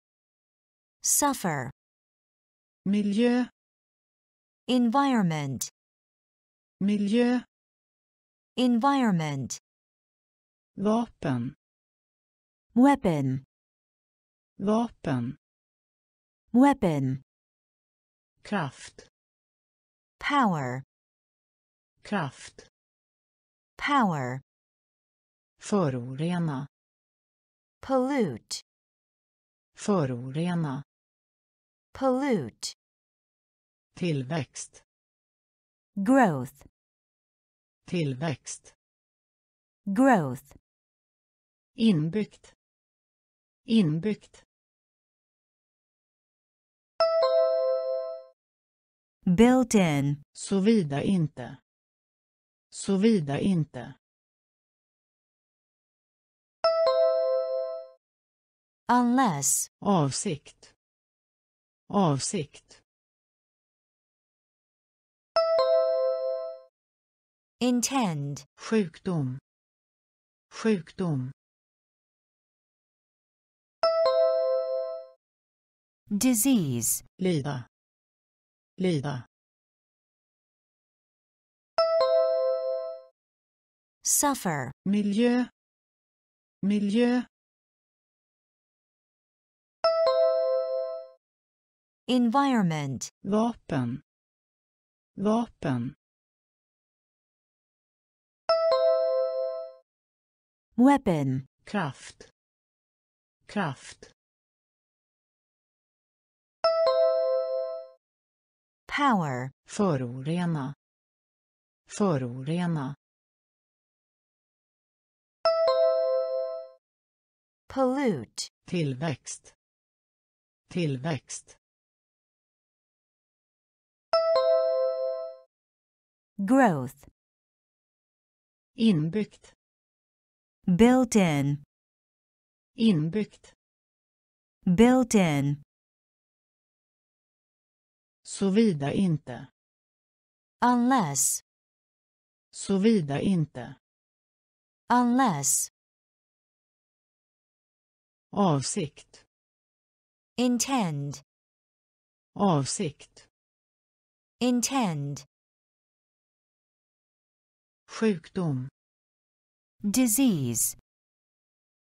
suffer, Miljö. environment, Miljö. environment, Vapen. weapon, Vapen. weapon, Kraft. power, Kraft. power, Förorena. pollute, Förorena. pollute, Tillväxt. growth, Tillväxt. growth, Inbyggt. Inbyggt. built in, Såvida inte. Såvida inte. unless, Avsikt. Avsikt. intend, Sjukdom. Sjukdom. disease, Lida. Lida. Suffer, Miljö. Miljö. environment, Vapen. Vapen. weapon, Kraft. Kraft. power, Förorena. Förorena. Pollute, Tillväxt. Tillväxt. growth, Inbyggt. built in, Inbyggt. built in, Såvida inte. unless, Såvida inte. unless, Avsikt. intend, Avsikt. intend, Sjukdom. disease,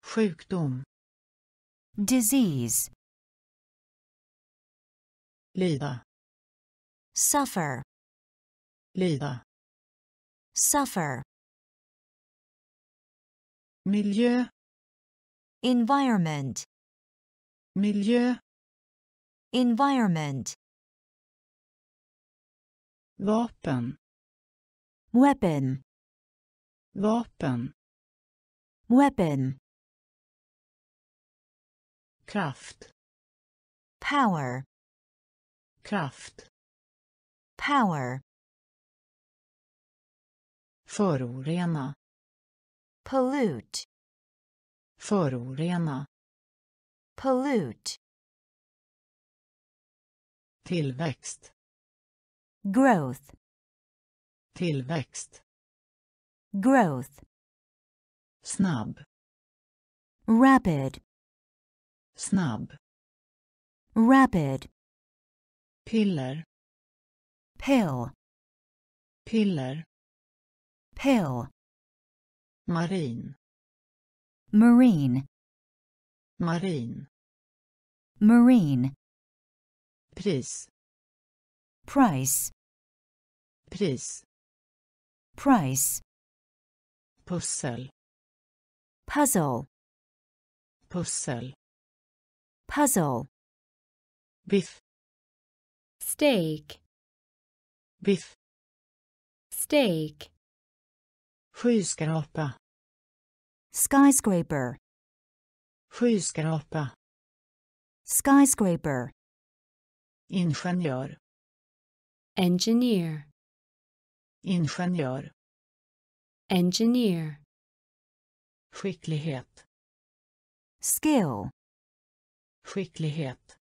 Sjukdom. disease, Lida. suffer, Lida. suffer, Miljö. Environment, miljö, environment, vapen, weapon, vapen, weapon, kraft, power, kraft, power, förorena, pollute, förorena, pollute, tillväxt, growth, tillväxt, growth, snabb, rapid, snabb, rapid, piller, pill, piller, pill, marin, marine, marin, marine, pris, price, pris, price, pussel, puzzle, pussel, puzzle, biff, steak, biff, steak, skyskrapa, skyscraper, skyskrapa, skyscraper, ingenjör, engineer, ingenjör, engineer, skicklighet, skill, skicklighet,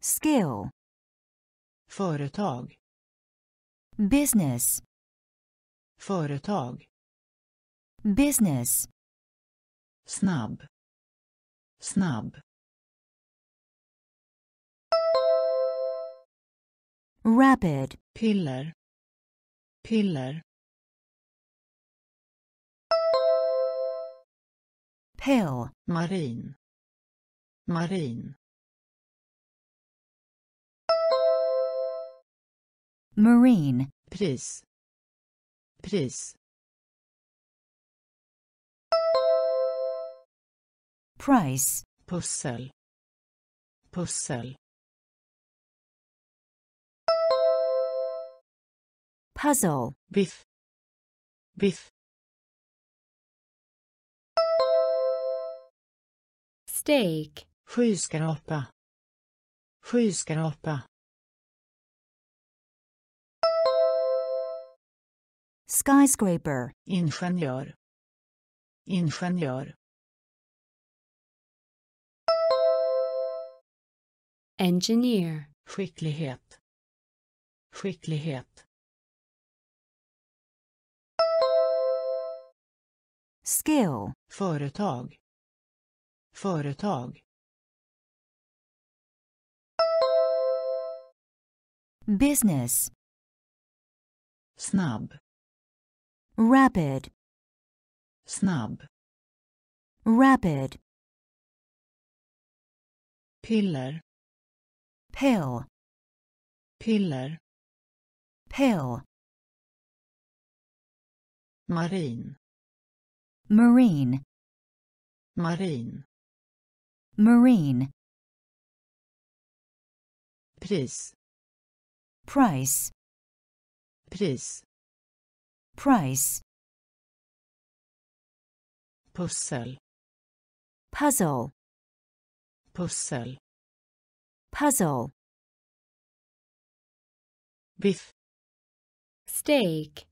skill, företag, business, företag, business, snabb, snabb, rapid, piller, piller, pill, marin, marin, marine, pris, pris, price, pussel, pussel, puzzle, biff, biff, steak, skyskrapa, skyskrapa, skyscraper, ingenjör, ingenjör, engineer, skicklighet, skicklighet, skill, företag, företag, business, snabb, rapid, snabb, rapid, piller, pill, piller, pill, marin, marine, marin, marine, pris, price, pris, price, pussel, puzzle, pussel, puzzle, Beef. steak,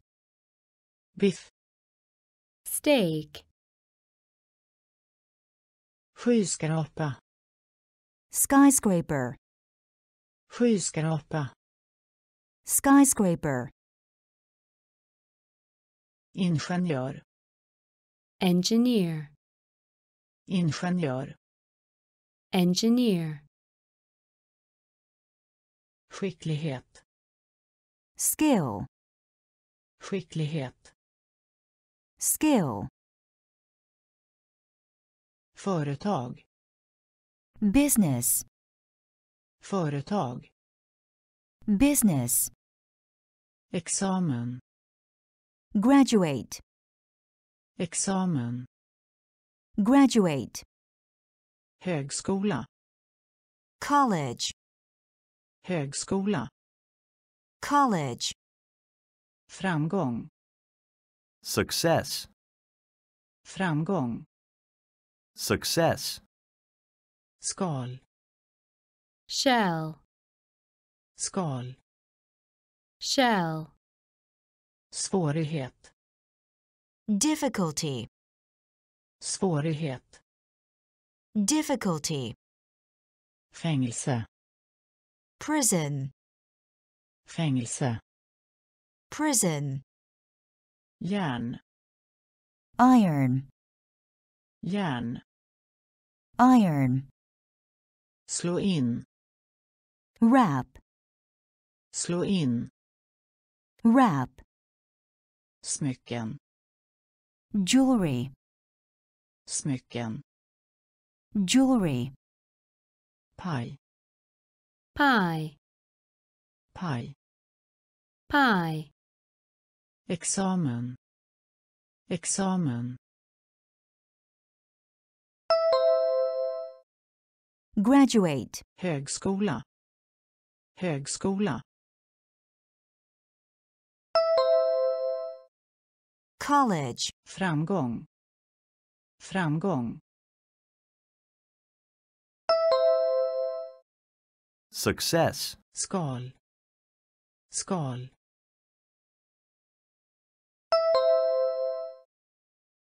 Beef. steak, skyskrapa, skyscraper, skyskrapa, skyscraper, ingenjör, engineer, ingenjör, engineer, skicklighet, skill, skicklighet, skill, företag, business, företag, business, examen, graduate, examen, graduate, högskola, college, högskola, college, framgång, success, framgång, success, skal, shell, skal, shell, svårighet, difficulty, svårighet, difficulty, fängelse, prison, fängelse, prison, järn, iron, järn, iron, slå in, wrap, slå in, wrap, smycken, jewelry, smycken, jewelry, paj, pie, paj, pie, examen, examen, graduate, högskola, högskola, college, framgång, framgång, success, skal, skal,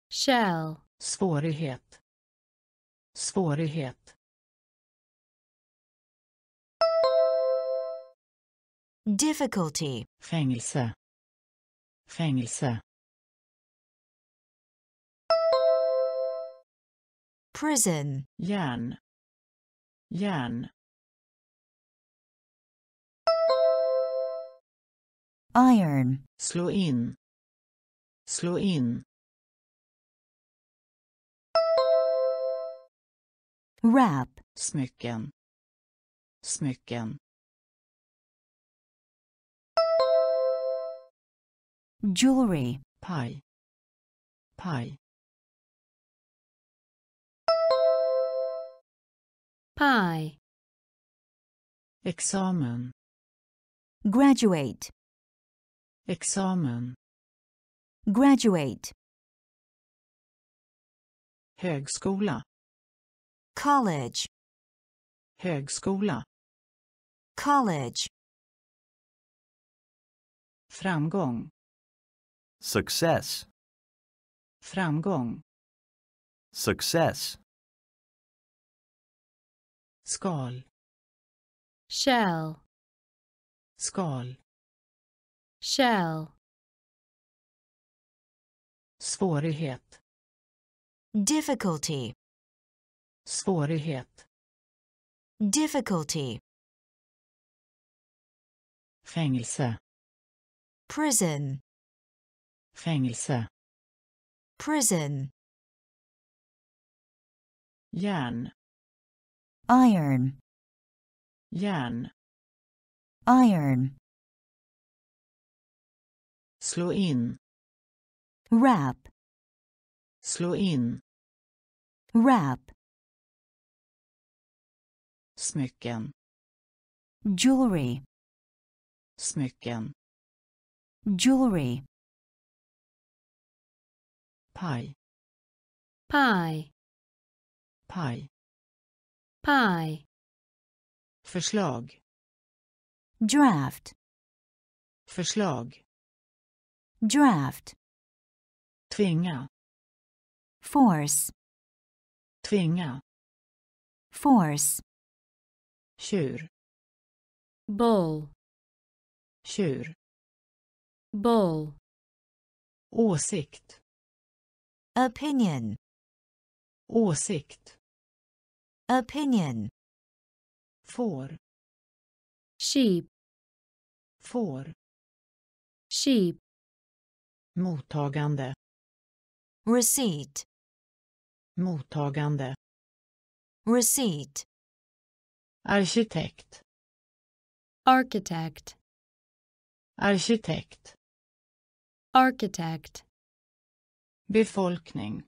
shell, svårighet, svårighet, difficulty, fängelse, fängelse, prison, järn, järn, iron, slå in, slå in, wrap, smycken, smycken, jewelry, paj, paj, pie, examen, graduate, examen, graduate, högskola, college, högskola, college, framgång, success, framgång, success, skal, shell, skal, shell, svårighet, difficulty, svårighet, difficulty, fängelse, prison, fängelse, prison, järn, iron, järn, iron, slå in, wrap, slå in, wrap, smycken, jewelry, smycken, jewelry, paj, pie, paj, pie, förslag, draft, förslag, draft, tvinga, force, tvinga, force, tjur, bull, tjur, bull, åsikt, opinion, åsikt, opinion, får, sheep, får, sheep, mottagande, receipt, mottagande, receipt, arkitekt, architect, arkitekt, architect, befolkning,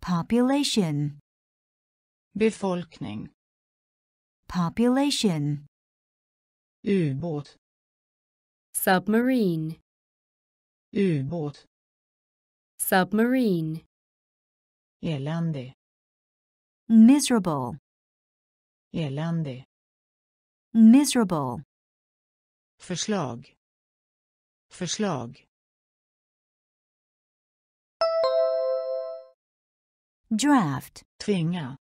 population, befolkning, population, ubåt, submarine, ubåt, submarine, eländig, miserable, eländig, miserable, förslag, förslag, draft, tvinga,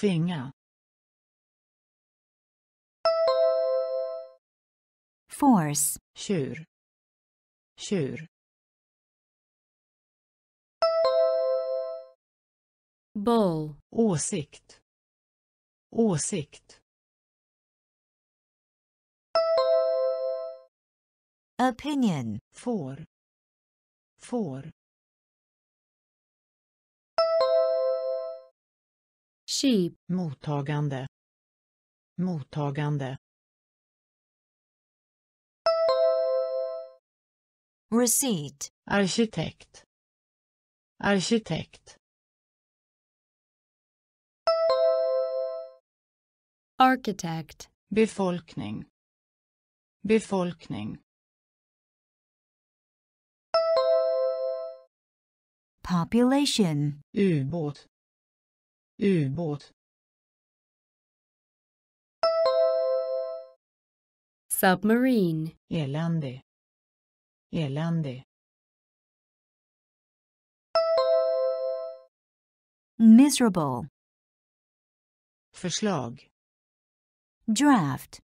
tvinga, force, tjur, tjur, bull, åsikt, åsikt, opinion, får, får, sheep, mottagande, mottagande, receipt, arkitekt, arkitekt, architect, befolkning, befolkning, population, ubåt, ubåt, submarine, eländig, eländig, miserable, förslag, draft,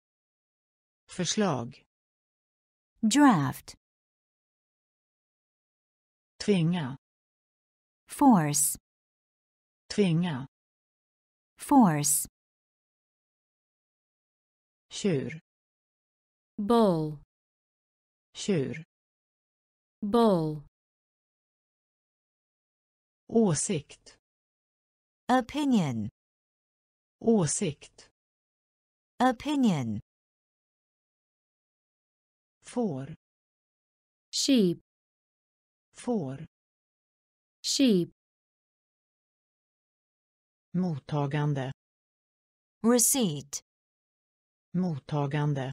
förslag, draft, tvinga, force, tvinga, force, tjur, bull, tjur, bull, åsikt, opinion, åsikt, opinion, får, sheep, får, sheep, mottagande, receipt, mottagande,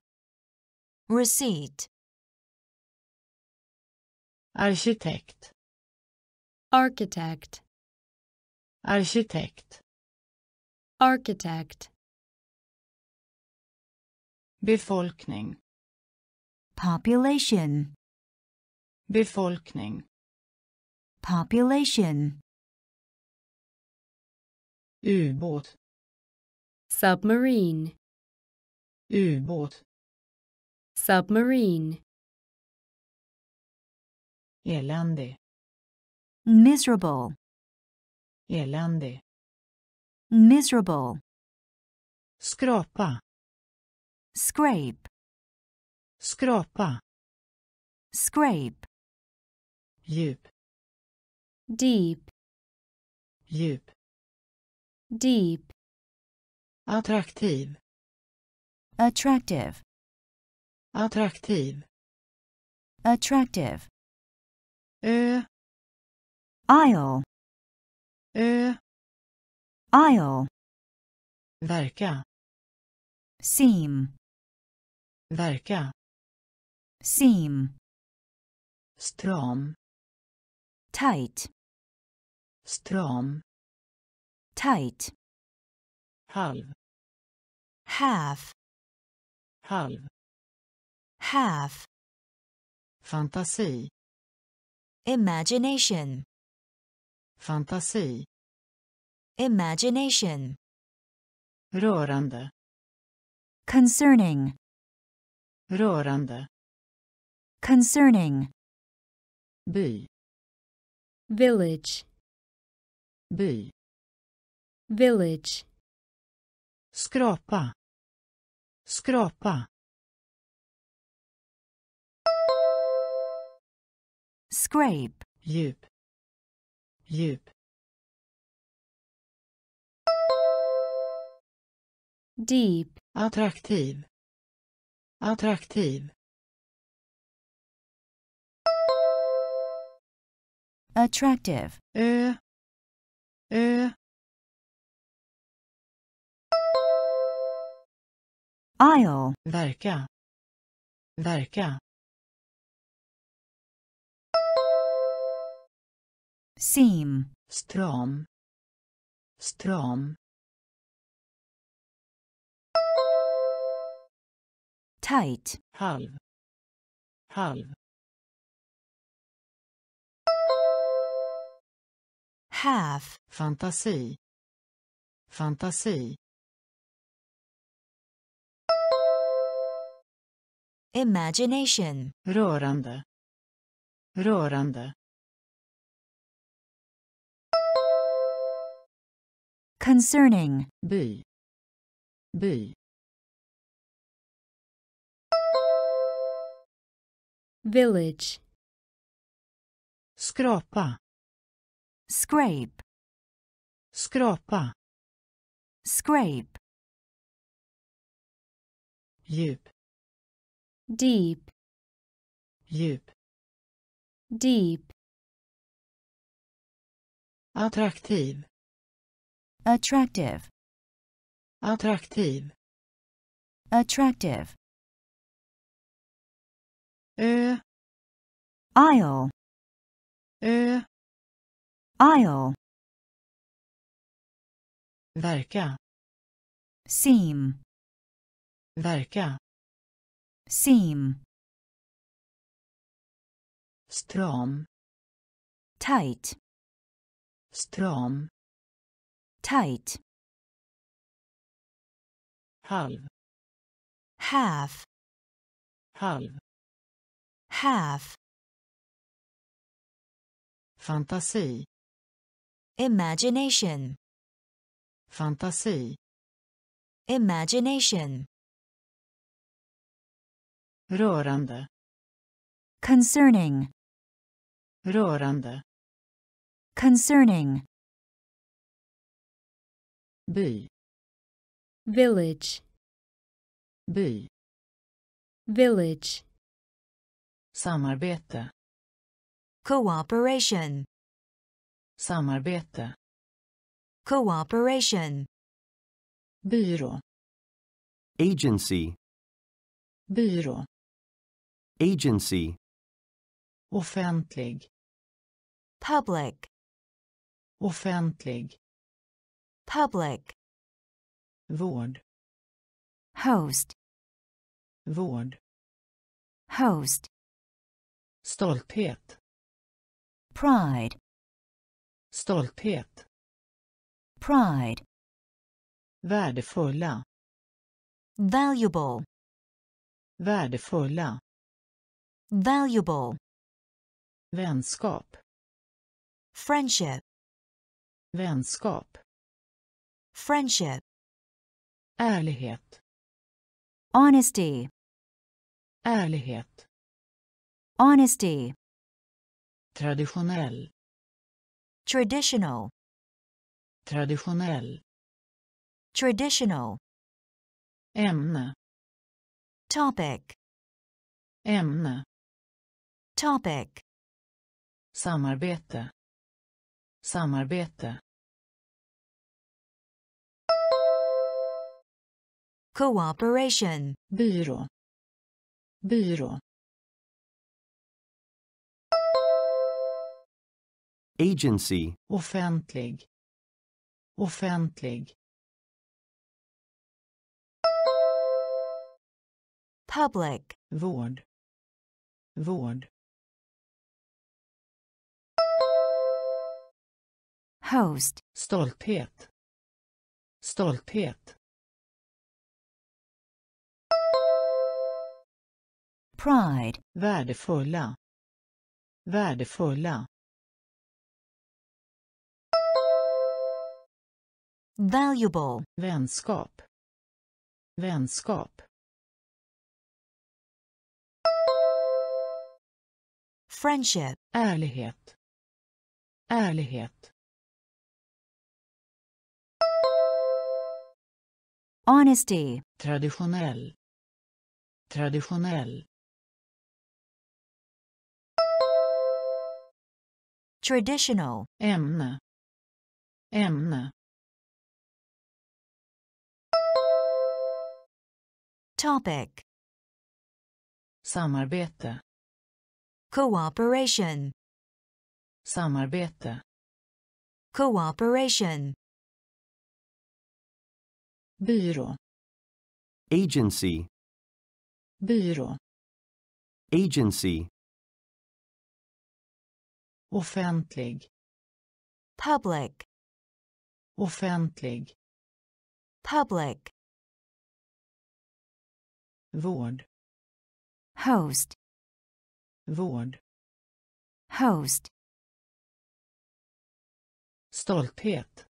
receipt, arkitekt, architect, arkitekt, architect, befolkning, population, befolkning, population, ubåt, submarine, ubåt, submarine, eländig, miserable, eländig, miserable, skrapa, scrape, skrapa, scrape, djup, deep, djup, deep, attraktiv, attractive, attraktiv, attractive, isle, ö, isle, verka, seem, verka, seem, stram, tight, stram, tight, halv, half, halv, half, fantasi, imagination, fantasi, imagination, rörande, concerning, rörande, concerning, by, village, by, village, skrapa, skrapa, scrape, djup, djup, deep, attraktiv, attraktiv, attractive, ö, Ö. Aisle. Verka. Verka. Seam. Stram. Stram. Tight. Halv. Halv. Half. Fantasi. Fantasi. Imagination. Rörande. Rörande. Concerning. By. By. village, Skrapa. Scrape. Skrapa. Scrape. Djup. deep, Djup. deep, Attraktiv. Attractive. Attraktiv. Attractive. Ö. Isle. Ö. Isle. Verka. Seem. Verka. Seem. Stram. Tight. Stram. Tight. Halv. Half. Halv. Half. Fantasi. Imagination. Fantasi. Imagination. Rörande. Concerning. Rörande. Concerning. By. village, By. village, Samarbete. Cooperation. Samarbete. Cooperation. Byrå. Agency. Byrå. Agency. Offentlig. Public. Offentlig. Public. Vård. Host. Vård. Host. Stolthet. Pride. Stolthet. Pride. Värdefulla. Valuable. Värdefulla. Valuable. Vänskap. Friendship. Vänskap. Friendship. Ärlighet. Honesty. Ärlighet. Honesty. Traditionell. Traditional. Traditionell. Traditional. Ämne. Topic. Ämne. Topic. Samarbete. Samarbete. Cooperation. Byrå. Byrå. Agency. Offentlig. Offentlig. Public. Vård. Vård. Host. Stolthet. Stolthet. Pride. Värdefulla. Värdefulla. Valuable. Vänskap. Vänskap. Friendship. Ärlighet. Ärlighet. Honesty. Traditionell. Traditionell. Traditional. Ämne. ämne, Topic. samarbete, Cooperation. samarbete, Cooperation. byrå, agency, byrå, agency, offentlig, Public. offentlig, Public. vård, Host. vård, Host. stolthet,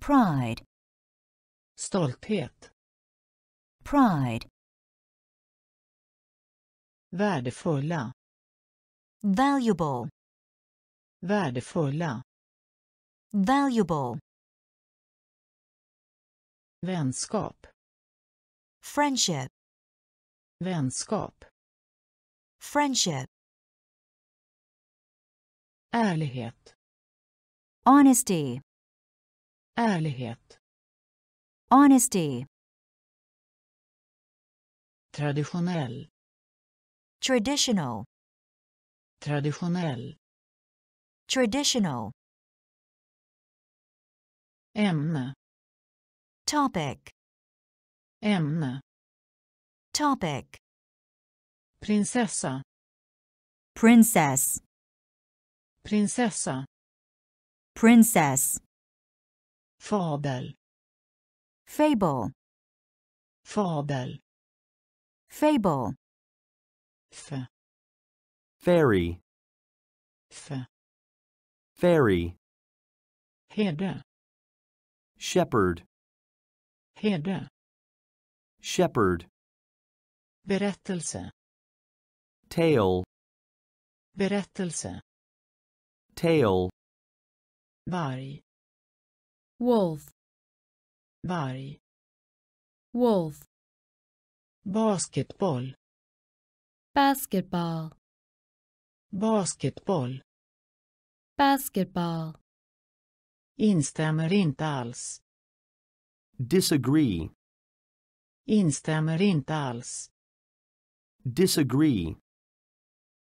Pride. stolthet, Pride. värdefulla, Valuable. Värdefulla, Valuable. vänskap, Friendship. vänskap, Friendship. ärlighet, Honesty. ärlighet, Honesty. traditionell, Traditional. traditionell, Traditional. ämne, Topic. ämne, Topic. prinsessa, Princess. prinsessa, Princess. fabel, Fable. fabel, Fable. f, fairy, f, fairy, herde, shepherd, herde, shepherd, berättelse, tale, berättelse, tale, varg, wolf, varg, wolf, basketboll, basketball, basketboll, basketball, instämmer inte alls, disagree, instämmer inte alls, disagree,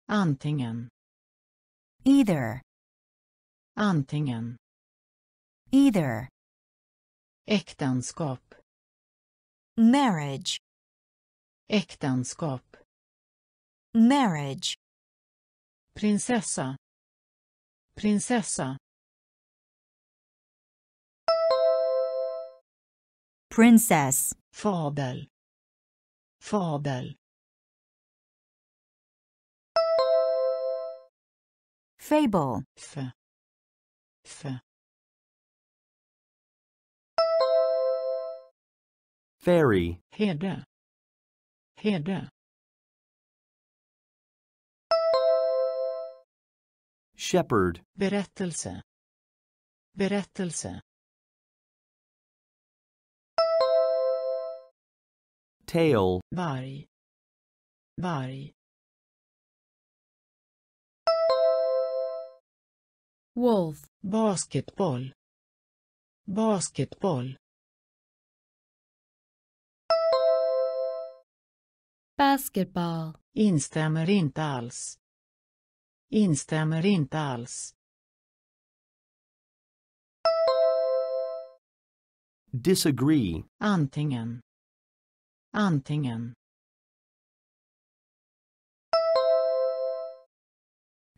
antingen, Either. antingen, Either. äktenskap, Marriage. äktenskap, Marriage. prinsessa, prinsessa, Princess. fabel, fabel, Fable. f, f, fairy, herde, herde, shepherd, berättelse, berättelse, tale, varg, varg, wolf, basketboll, basketboll, basketball, instämmer inte alls, instämmer inte alls, disagree, antingen, antingen,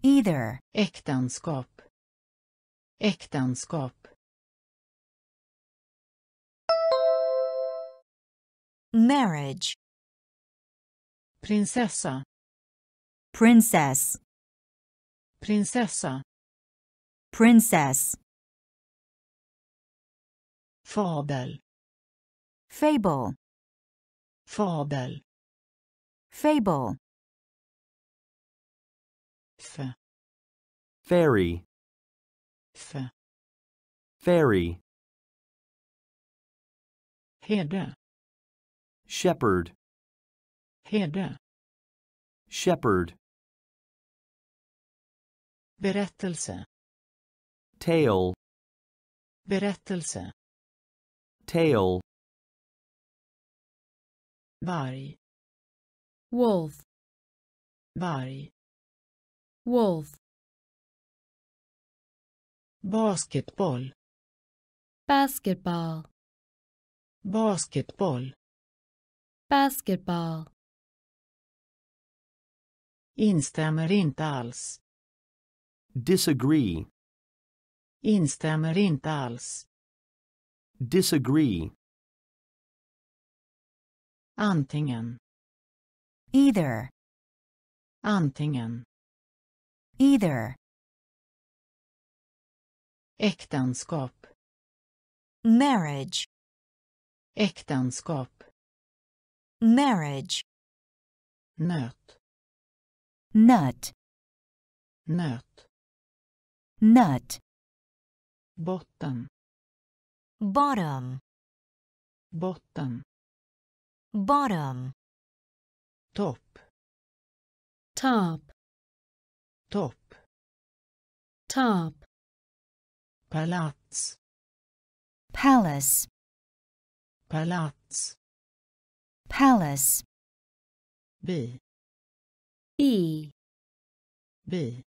Either. äktenskap, äktenskap, Marriage. prinsessa, Princess. Prinsessa, Princess. fabel, Fable. fabel, Fable. f, fairy, f, fairy, herde, shepherd, herde, shepherd, berättelse, tale, Berättelse. tale, Varg. wolf, Varg. wolf, Basketboll. basketball, Basketboll. basketball, Instämmer inte alls. Disagree, Instämmer inte alls. disagree, Antingen. Either. Antingen. Either. Äktenskap. Marriage. Äktenskap. Marriage. Nöt. Nut. Nöt. Nut. Botten. Bottom. Botten. Bottom. Topp. top, Topp. top, Palats. Palace. Palats. Palace. E, Bi.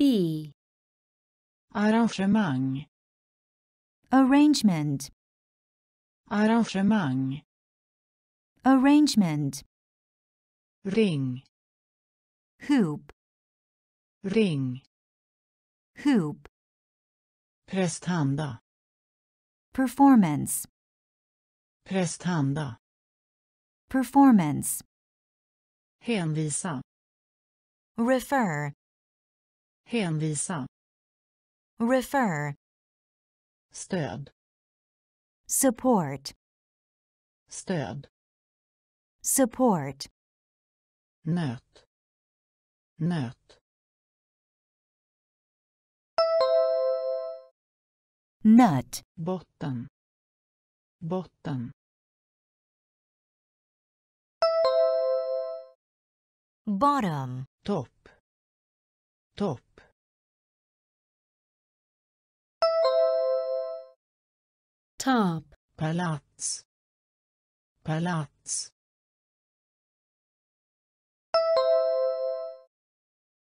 e, Arrangemang. Arrangement. Arrangemang. Arrangement. Ring. Hoop. Ring. Hoop. Prestanda. Performance. Prestanda. Performance. Hänvisa. Refer. Hänvisa. Refer. Stöd. Support. Stöd. Support. Nöt. Nöt. Nut. Botten. Botten. Bottom. Topp. Topp. Top, Palats. Palats.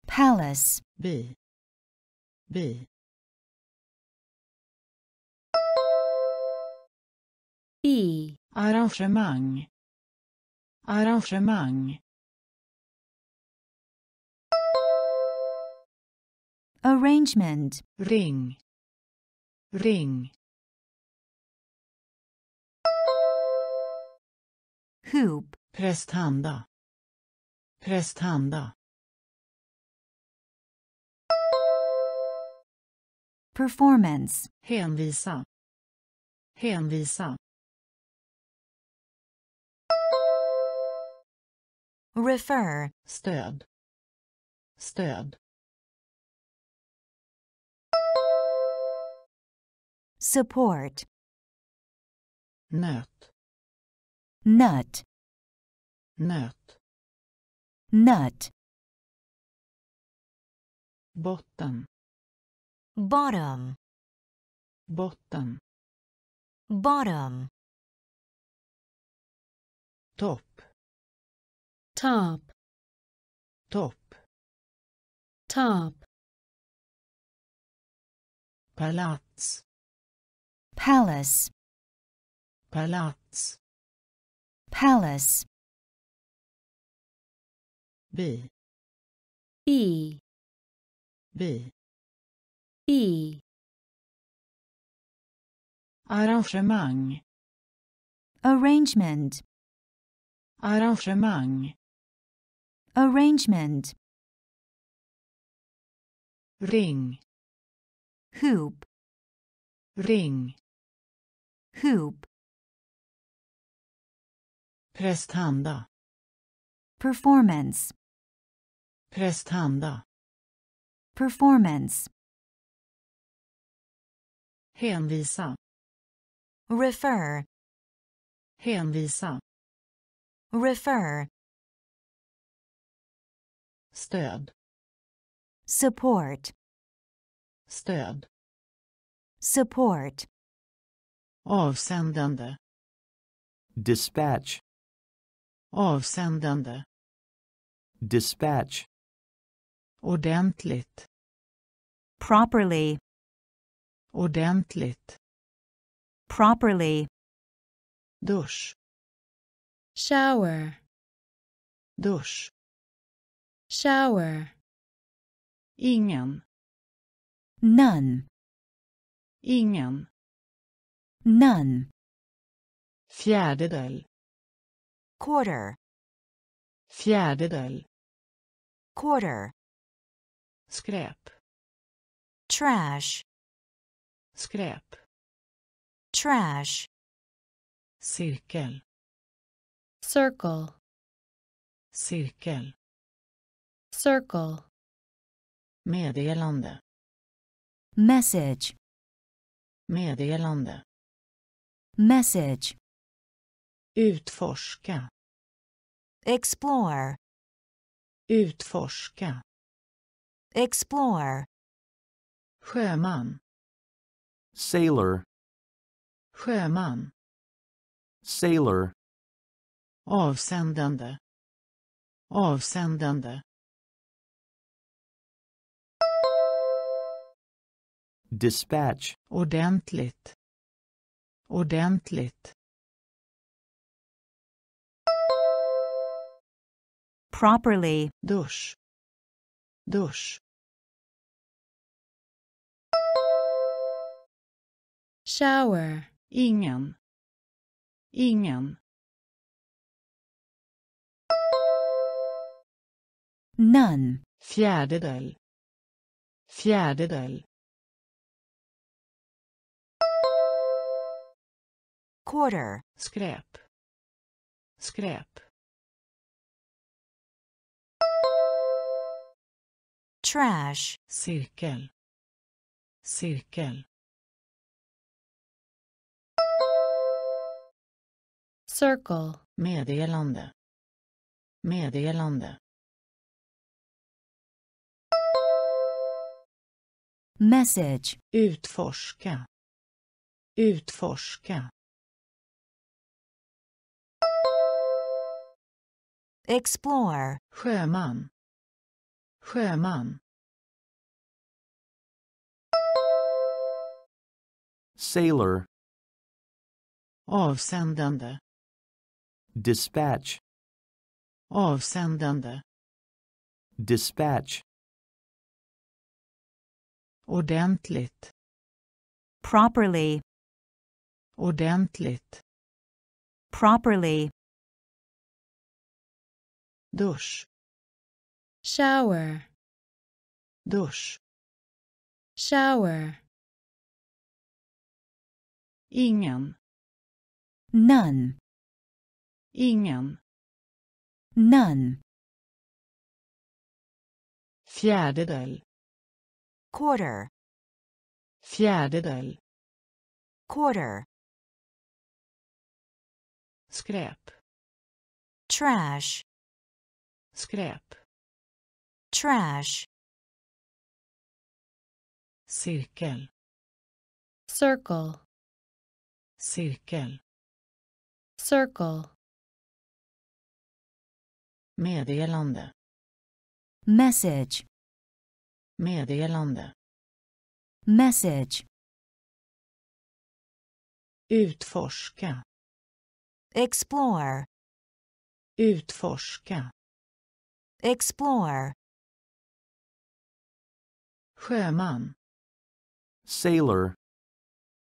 Palace. Bi. Bi. e, Arrangemang. Arrangemang. Arrangement. Ring. Ring. Hoop. Prästhanda. Prästhanda. Performance. Hänvisa. Hänvisa. Refer. Stöd. Stöd. Support. Nöt. Nut. Nöt. Nut. Botten. Bottom. Botten. Bottom. Topp. top, Topp. top, Palats. Palace. Palats. Palace. E, Bi. e, Arrangemang. Arrangement. Arrangemang. Arrangement. Ring. Hoop. Ring. Hoop. Prestanda. Performance. Prestanda. Performance. Hänvisa. Refer. Hänvisa. Refer. Stöd. Support. Stöd. support, avsändande, dispatch, avsändande, dispatch, ordentligt, properly, ordentligt, properly, dusch, shower, dusch, shower, ingen, none, ingen, none, fjärdedel, quarter, fjärdedel, quarter, skräp, trash, skräp, trash, cirkel, circle, cirkel, circle, meddelande, message, meddelande, message, utforska, explore, utforska, explore, sjöman, sailor, sjöman, sailor, avsändande, avsändande, dispatch, ordentligt, ordentligt, properly, dusch, dusch, shower, ingen, ingen, none, fjärdedel, fjärdedel, quarter, skräp, skräp, trash, cirkel, cirkel, circle, meddelande, meddelande, message, utforska, utforska, explore, sjöman, sjöman, sailor, avsändande, dispatch, avsändande, dispatch, ordentligt, properly, ordentligt, properly, dusch, shower, dusch, shower, ingen, none, ingen, none, fjärdedel, quarter, fjärdedel, quarter, skräp, trash, skräp, trash, cirkel, circle, cirkel, circle, meddelande, message, meddelande, message, utforska, explore, utforska, explore, sjöman, sailor,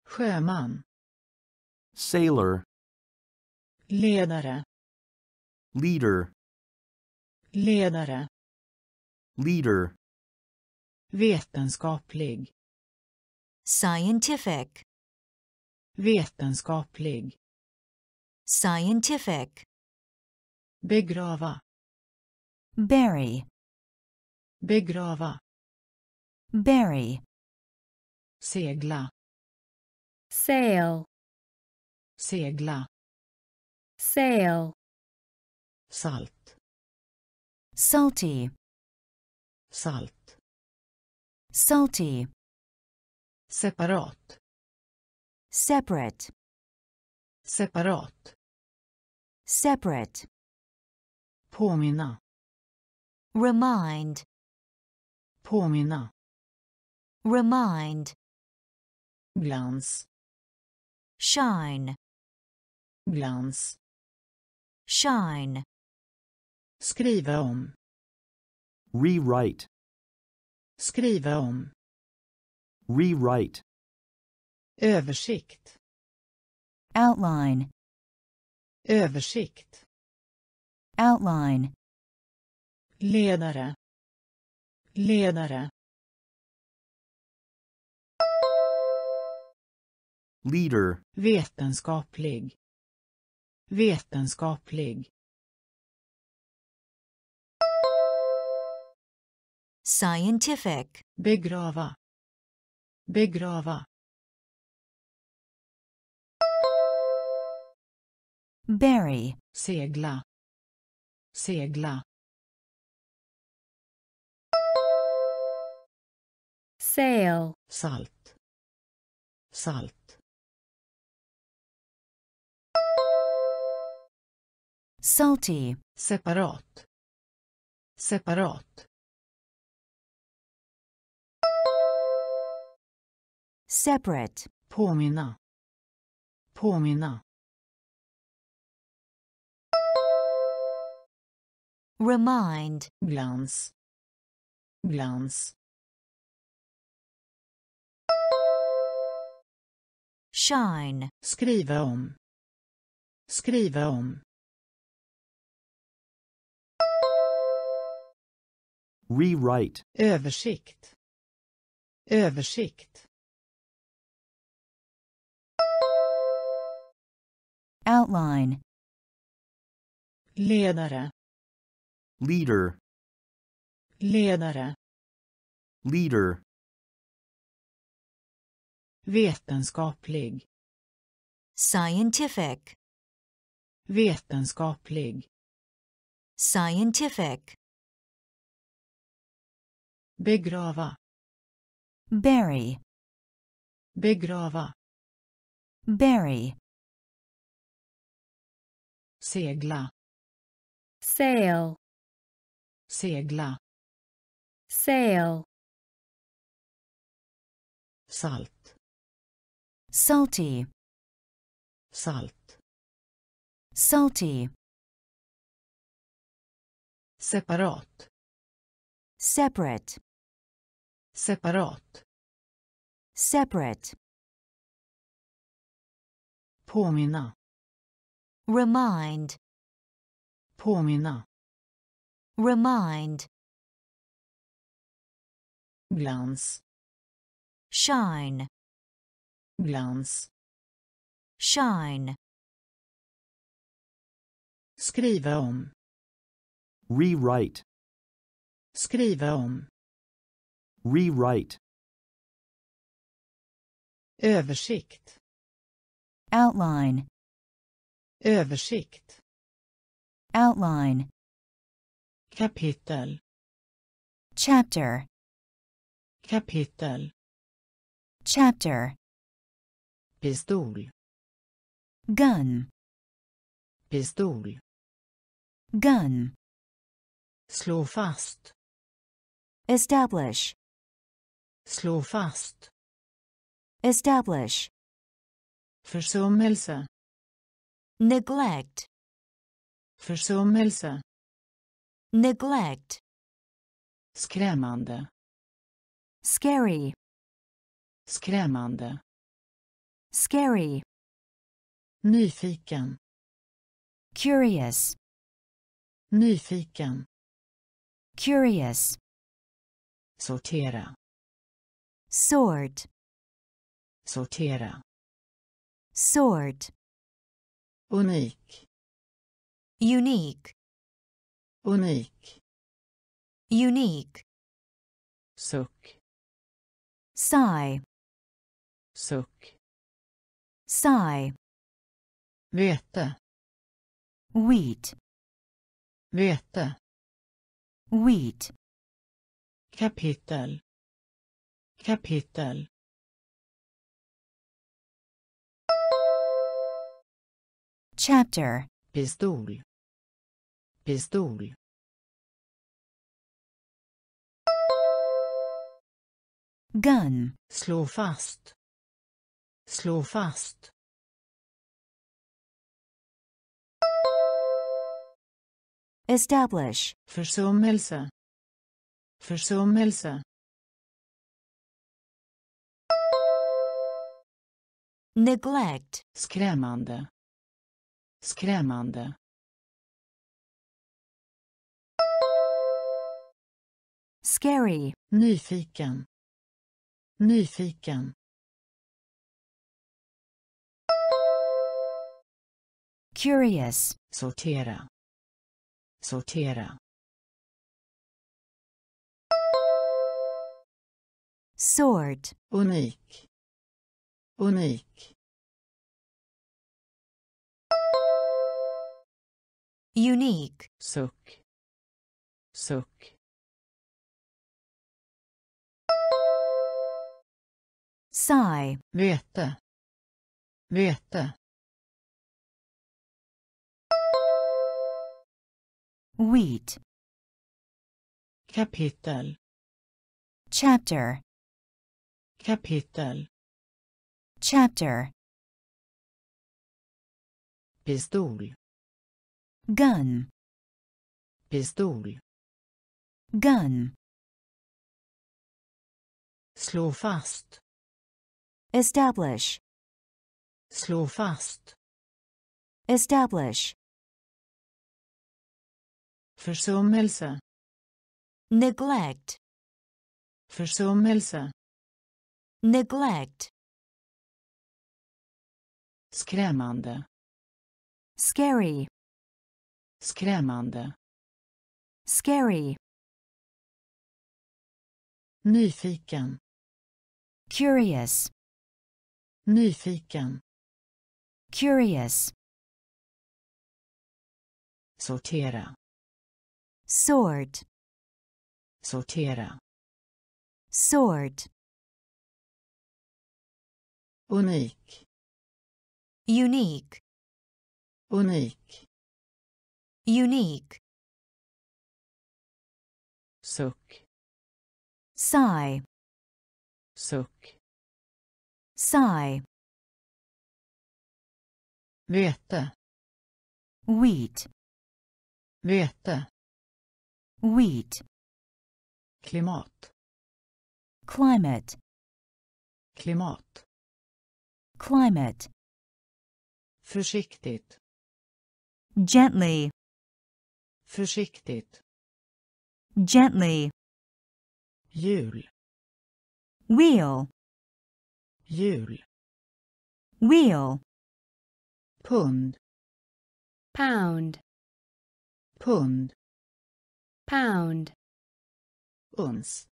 sjöman, sailor, ledare, leader, ledare, leader, vetenskaplig, scientific, vetenskaplig, scientific, begrava, bury, begrava, bury, segla, sail, segla, sail, salt, salty, salt, salty, Separat. separate, Separat. separate, Påminna. remind, Påminna. remind, Glans. shine, Glans. shine, Skriva om. rewrite, Skriva om. rewrite, Översikt. outline, Översikt. outline, Ledare. Ledare. leader, Vetenskaplig. Vetenskaplig. scientific, Begrava. Begrava. bury, Segla. Segla. sail, Salt. Salt. Salty, Separat. Separat. separate, Påminna. Påminna. remind, Glans. Glans. shine, Skriva om. Skriva om. Rewrite, Översikt. Översikt. outline, Ledare. leader, Ledare. leader, Vetenskaplig. scientific, Vetenskaplig. scientific, Begrava. bury, Begrava. bury, Segla. sail, Segla. sail, Salt. salty, Salt. salty, Separat. separate, Separat. separate, Påminna. remind, Påminna. remind, Glans. shine, Glans. shine, Skriva om. rewrite, Skriva om. Rewrite, Översikt. outline, Översikt. outline, Kapitel. chapter, Kapitel. chapter, Pistol. gun, Pistol. gun, Slå fast. establish, Slå fast. establish, Försummelse. neglect, Försummelse. neglect, Skrämmande. scary, Skrämmande. scary, Nyfiken. curious, Nyfiken. curious, Sortera. Sort, Sortera. sort, Unik. unique, Unik. unique, Suck. sigh, Suck. sigh, Vete. wheat, Vete. wheat, Kapitel kapitel. Chapter. Pistol. Pistol. Gun. Slå fast. Slå fast. Establish. Försummelse. Försummelse. Neglect, skrämmande, skrämmande, scary, nyfiken, nyfiken, curious, sortera, sortera, sort, unik, unik, unique, suck, suck, sigh, vete, vete, wheat, kapitel, chapter, kapitel, chapter, pistol, gun, pistol, gun, slå fast, establish, slå fast, establish, försummelse, neglect, försummelse, neglect, skrämmande, scary, skrämmande, scary, nyfiken, curious, nyfiken, curious, sortera, sort, sortera, sort, unik, unique, unik, unique, suck, sigh, suck, sigh, vete, wheat, vete, wheat, klimat, climate, klimat, climate, försiktigt, gently, försiktigt, gently, jul, wheel, jul, wheel, pund, pound, pund, pound, uns,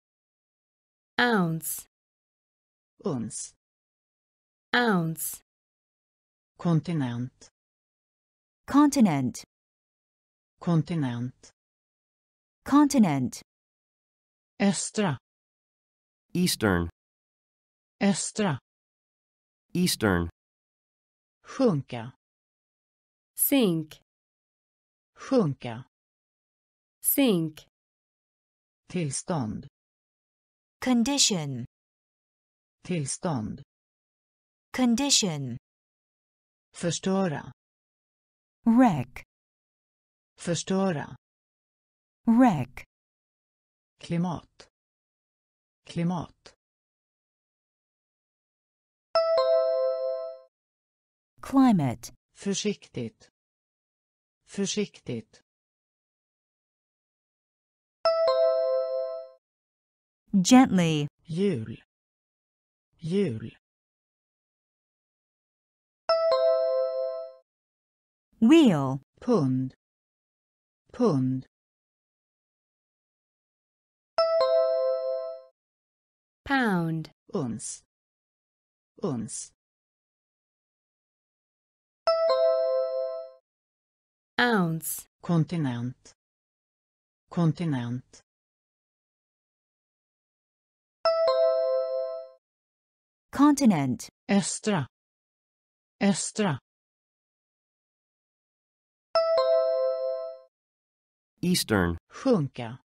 ounce, uns, ounce, kontinent, continent, kontinent, continent, östra, Eastern, östra, Eastern, sjunka, sink, sjunka, sink, tillstånd, condition, tillstånd, condition, förstöra, wreck, förstöra, wreck, klimat, klimat, climate, försiktigt, försiktigt, gently, jul, jul, wheel, pund, pund, pound, uns, uns, ounce, continent continent continent, östra, östra, Eastern. Sjunka.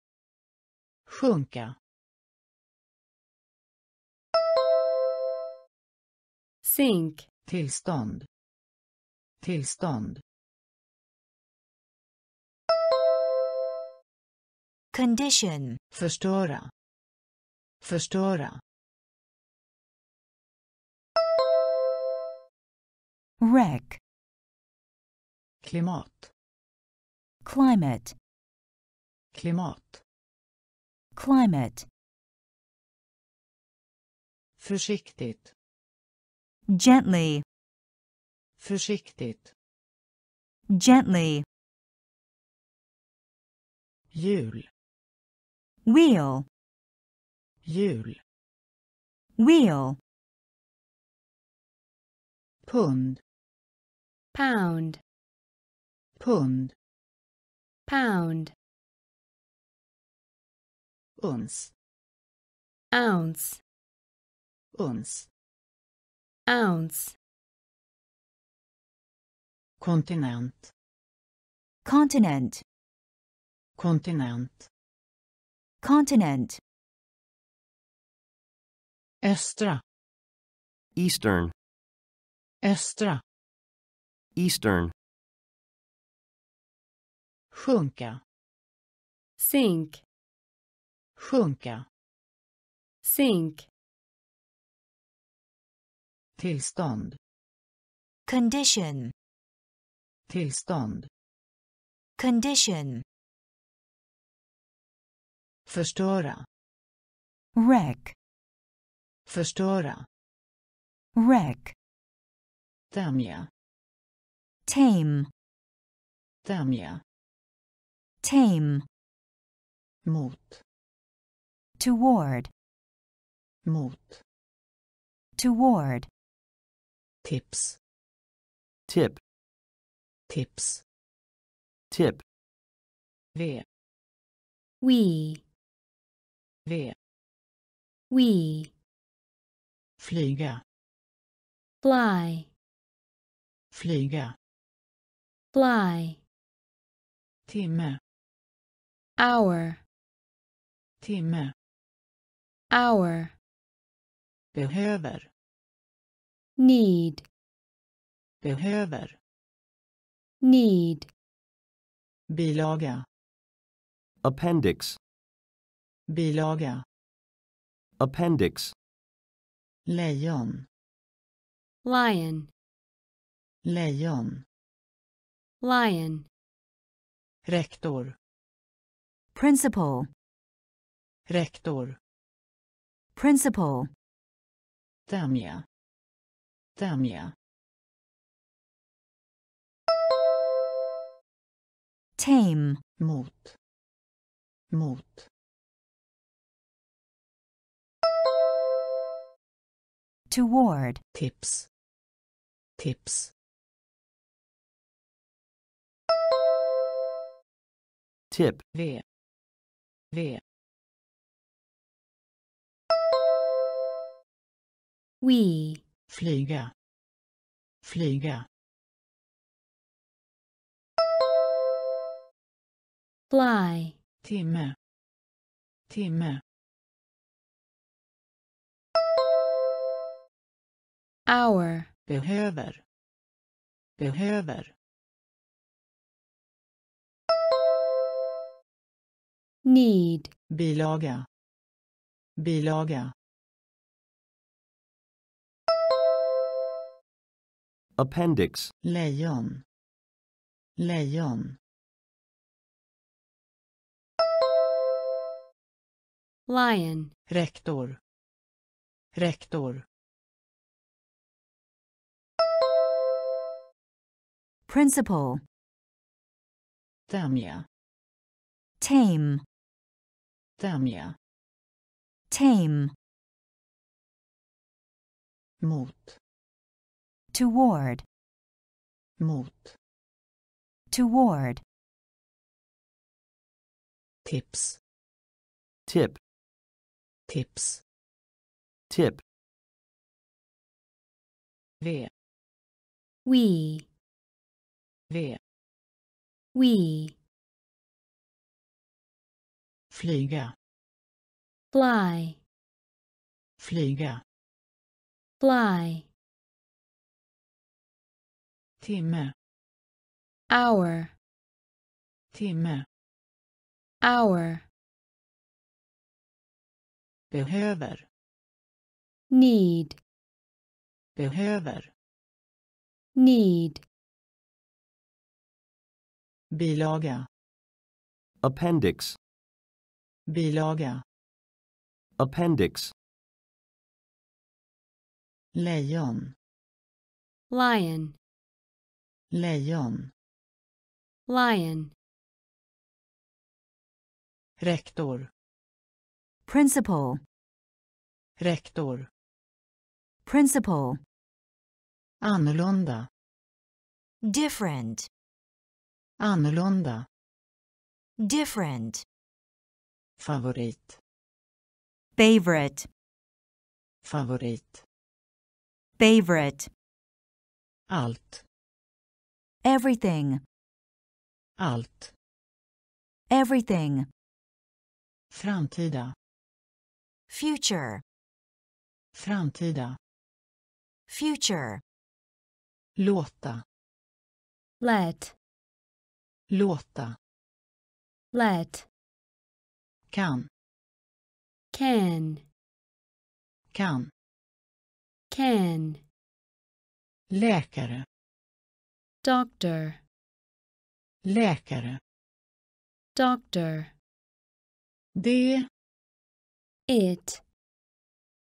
Sjunka. sink, Tillstånd. Tillstånd. Condition. Förstöra. Förstöra. Wreck. Klimat. Climate. Klimat. Climate. Försiktigt. Gently. Försiktigt. Gently. Hjul. Wheel. Hjul. Wheel. Pund. pound, Pund. pound, Uns. ounce, Uns. ounce, Kontinent. Continent. Kontinent. Continent. Östra. Eastern. Östra. Eastern. Sjunka. sink, Sjunka. sink, Tillstånd. Condition. Tillstånd. Condition. Förstöra. Wreck. Förstöra. Wreck. Tämja. Tame. Tämja. Tame. Mot. Toward. Mot. Toward. Tips. Tip. Tips. Tip. V. we, V. we, Flyga. fly, Flyga. fly, Timme. hour, Timme. Hour, Behöver. need, Behöver. need, Bilaga. Appendix. Bilaga. Appendix. Lejon. lion, Lejon. lion, Rektor. Principal. Rektor. Principal. Tämja. Tämja. Tame. Mot. Mot. Toward. Tips. Tips. Tip. V. V. we, Flyga. Flyga. fly, Timme. Timme. hour, Behöver. Behöver. need, Bilaga. Bilaga. Appendix. Lejon. Lejon. lion, Rektor. Rektor. Principal. Tämja. Tame. Tämja. Tame. Mot. Toward. Mot. Toward. Tips. Tip. Tips. Tip. V. we, V. we, flyga, fly, flyga, fly, timme, hour, timme, hour, behöver, need, behöver, need, bilaga, appendix, bilaga, appendix, lejon, lion, lejon, lion, rektor, principal, rektor, principal, annorlunda, different, annorlunda, different, favorit, favorite, favorit, favorite, allt, everything, allt, everything, framtida, future, framtida, future, låta, let, låta, let, kan, can, kan, can, läkare, doctor, läkare, doctor, det, it,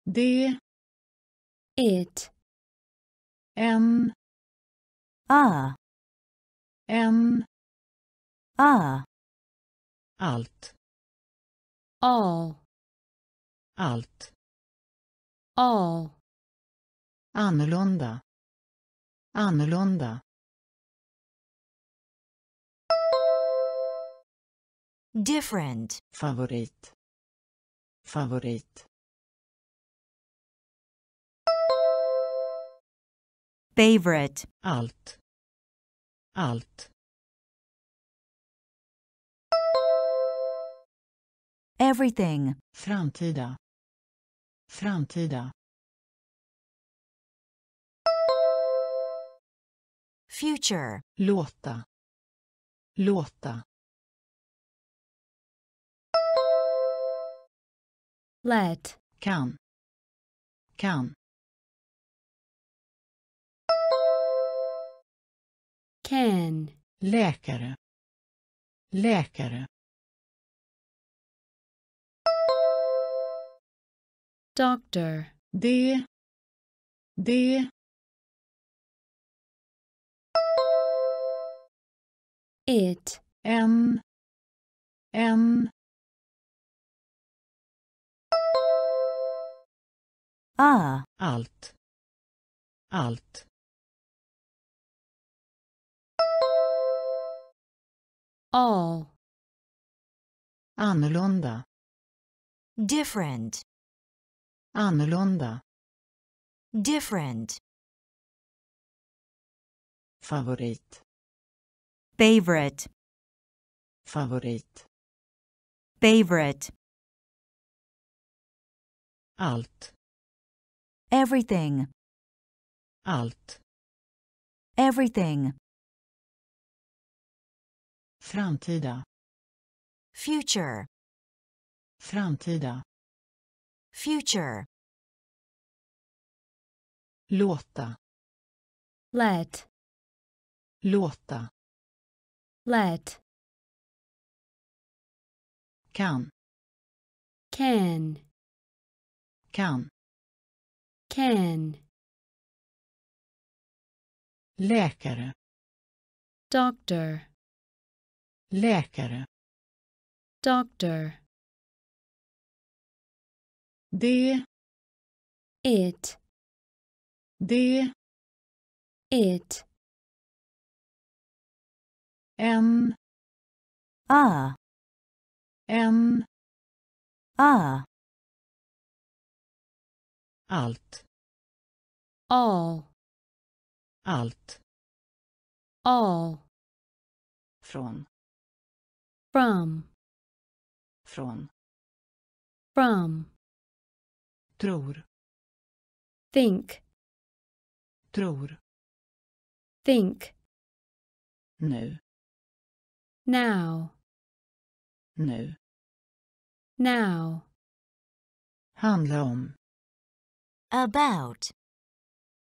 det, it, en, ah, en, ah, allt, all, allt, all, annorlunda, annorlunda, different, favorit, favorit, favorite, allt, allt, everything, framtida, framtida, future, låta, låta, let, kan, kan, can, läkare, läkare, doctor, det, det, it, en, en, ah, allt, allt, all, annorlunda, different, annorlunda, different, favorit, favorite, favorit, favorite, allt, everything, allt, everything, framtida, future, framtida, future, låta, let, låta, let, kan, can, kan, can, läkare, doctor, läkare, doctor, det, it, det, it, en, ah, en, ah, allt, all, allt, all, från, from, Från. From. Tror. Think. Tror. Think. Nu. Now. Nu. Now. Handla om. About.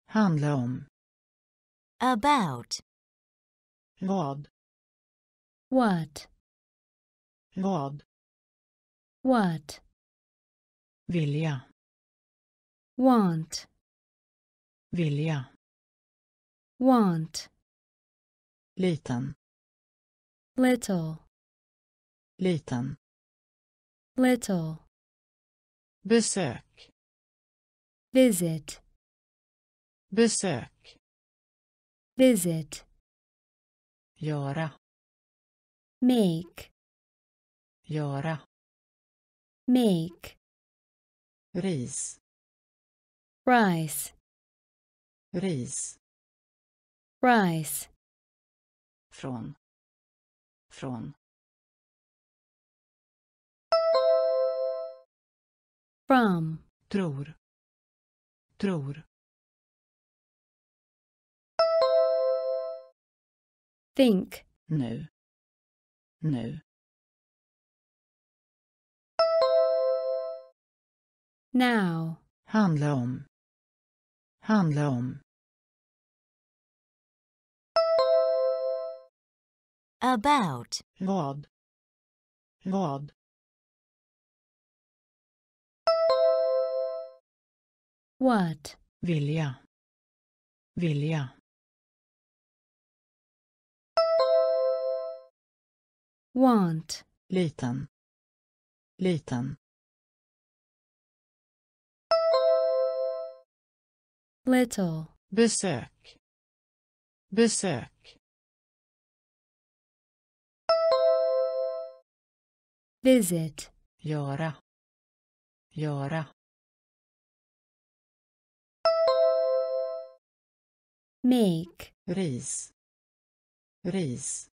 Handla om. About. Vad. What? Vad. What? Vilja. Want. Vilja. Want. Liten. Little. Liten. Little. Besök. Visit. Besök. Visit. Göra. Make. Göra. Make. Ris. Rice. Ris. Rice. Från. Från. From. Tror. Tror. Think. Nu. Nu. Now. Handla om. Handla om. About. Vad. Vad. What? Vilja. Vilja. Want. Liten. Liten. Little. Besök. Besök. Visit. Göra. Göra. Make. Ris. Ris.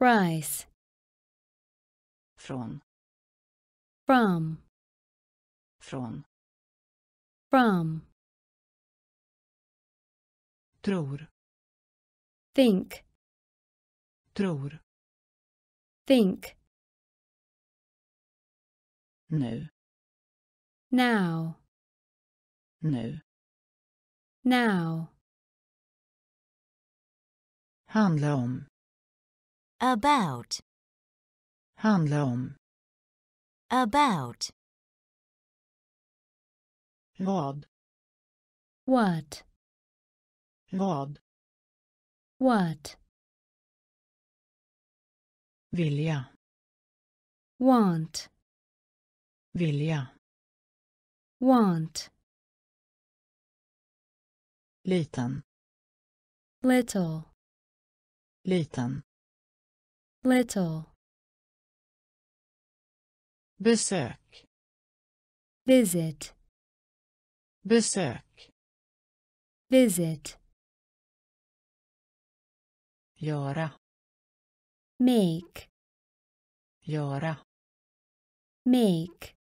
Rice. Från. From. Från. From. Tror. Think. Tror. Think. Nu. Now. Nu. Now. Handla om. About. Handla om. About. Vad. What? Vad. What? Vilja. Want. Vilja. Want. Liten. Little. Liten. Little. Besök. Visit. Besök. Visit. Göra. Make. Göra. Make.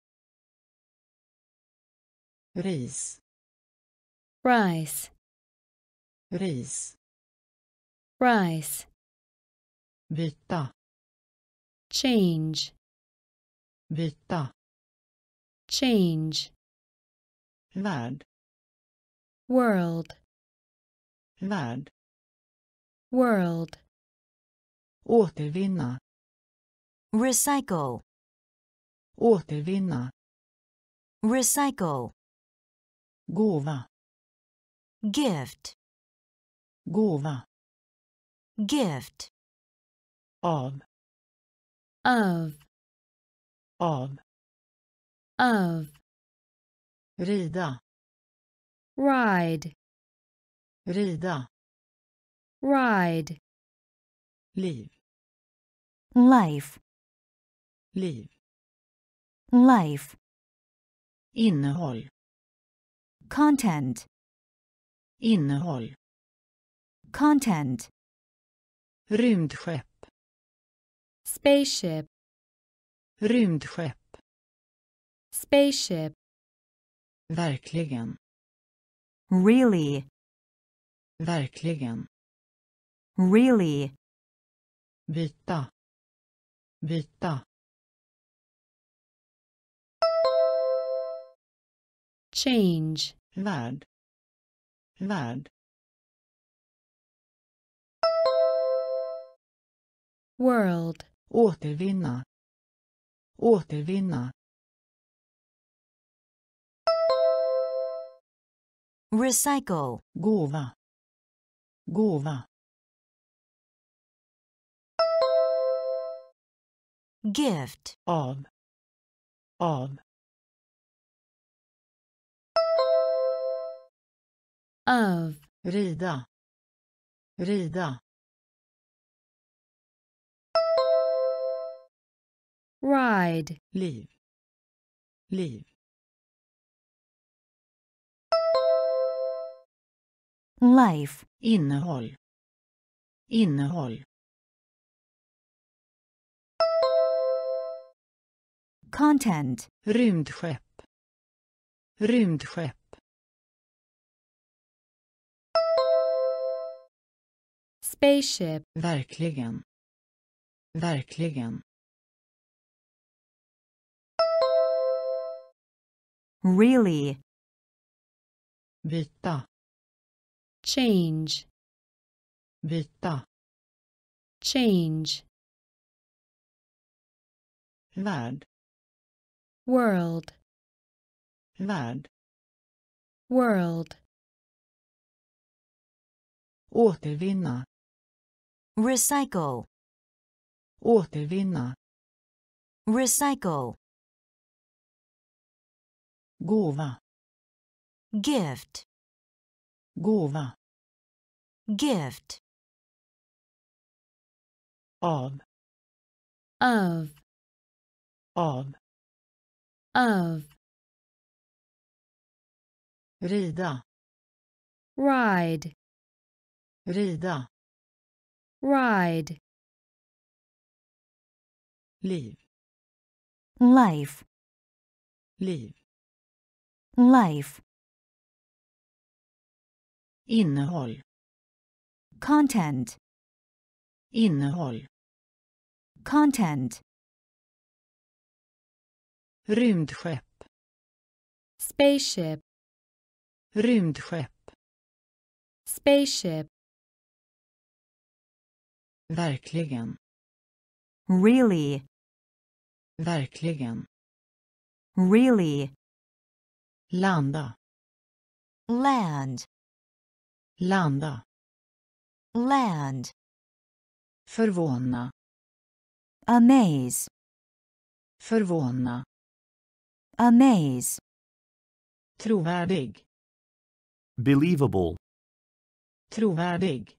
Ris. Rice. Ris. Rice. Byta. Change. Byta. Change. Värld. World. Värld. World. Återvinna. Recycle. Återvinna. Recycle. Gåva. Gift. Gåva. Gift. Av. Of. Av. Of. Rida. Ride. Rida. Ride. Liv. Life. Liv. Life. Innehåll. Content. Innehåll. Content. Rymdskepp. spaceship, Rymdskepp. spaceship, Verkligen. Really. Verkligen. Really. Byta. Byta. change, Värld. Värld. World, Återvinna. Återvinna. Recycle. Gåva. Gåva. Gift. Av. Av. of, Rida. Rida. Ride, Liv. Liv. Life. Innehåll. Innehåll. Content. Rymdskepp. Rymdskepp. spaceship, Verkligen. Verkligen. Really. Byta. change, Byta. change, Värld. world, Värld. world, Återvinna. Recycle. Återvinna. Recycle. Gåva. Gift. Gåva. Gift. Av. of, Av. of, Rida. ride, Rida. ride, Liv. Life. Liv. Life. Innehåll. Content. Innehåll. Content. Rymdskepp. spaceship, Rymdskepp. spaceship, Verkligen. Really. Verkligen. Really. Landa. Land. Landa. Land. Förvåna. Amaze. Förvåna. Amaze. Trovärdig. Believable. Trovärdig.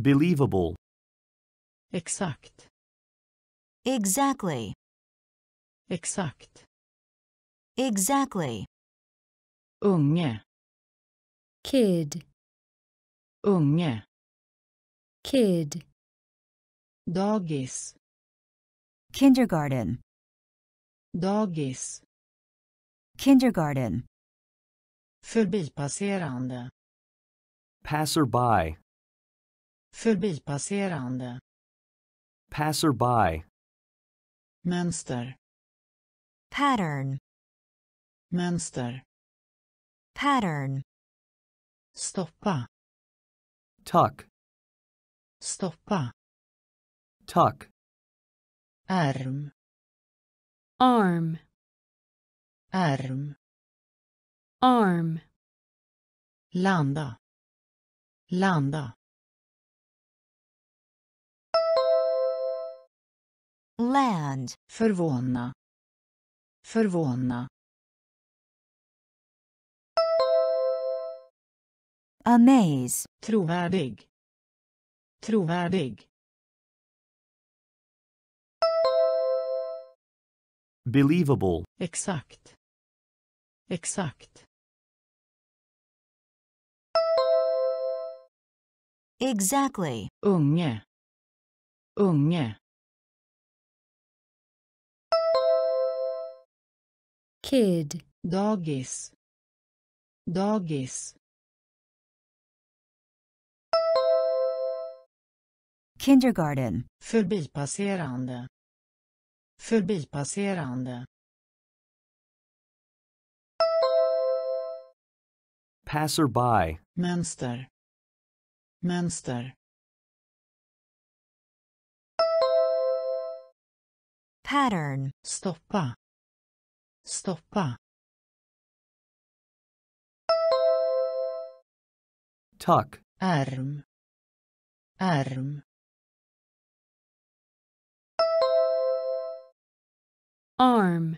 Believable. Exakt. Exactly. Exakt. Exactly. Unge. kid, Unge. kid, Dagis. Kindergarten. Dagis. Kindergarten. Förbipasserande. Passerby. Förbipasserande. Passerby. Mönster. Pattern. Mönster. Pattern. Stoppa. Tuck. Stoppa. Tuck. Ärm. arm, Ärm. arm, Landa. Landa. Land. Förvåna. Förvåna. Amaze. Trovärdig. Trovärdig. Believable. Exakt. Exakt. Exactly. Unge. Unge. Kid. Dagis. Dagis. Kindergarten. Förbipasserande. Förbipasserande. Passerby. Mönster. Mönster. Pattern. Stoppa. Stoppa. Tuck. Ärm. Ärm. Arm.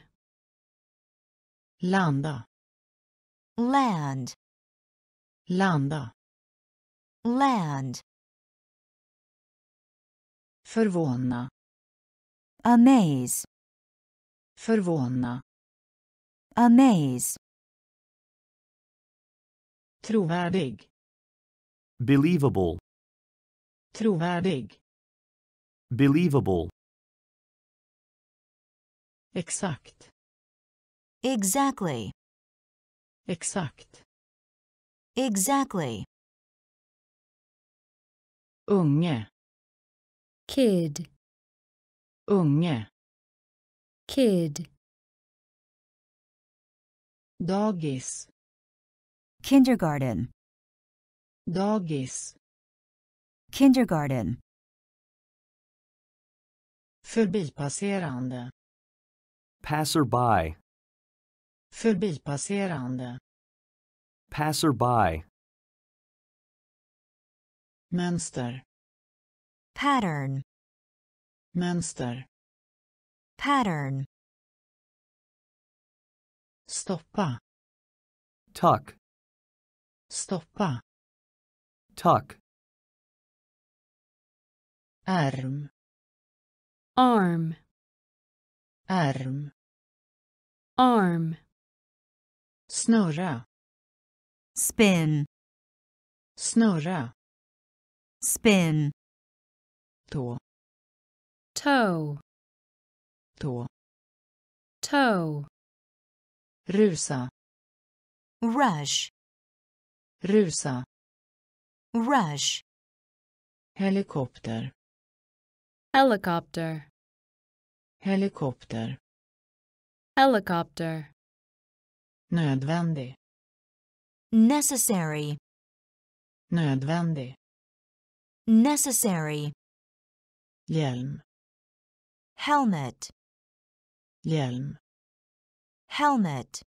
Landa. Land. Landa. Land. Förvåna. Amaze. Förvåna. Amaze. Trovärdig. Believable. Trovärdig. Believable. Exakt. Exactly. Exakt. Exactly. Unge. Kid. Unge. Kid. Dagis. Kindergarten. Dagis. Kindergarten. Förbipasserande. Passerby. Förbipasserande. Passerby. Mönster. Pattern. Mönster. Pattern. Stoppa. Tuck. Stoppa. Tuck. Ärm. Arm. Ärm. Arm. Snurra. Spin. Snurra. Spin. Tå. Toe. Tå. Toe. Rusa. Rush. Rusa. Rush. Helikopter. Helicopter. Helikopter. Helicopter. Nödvändig. Necessary. Nödvändig. Necessary. Hjälm. Helmet. Hjälm. Helmet.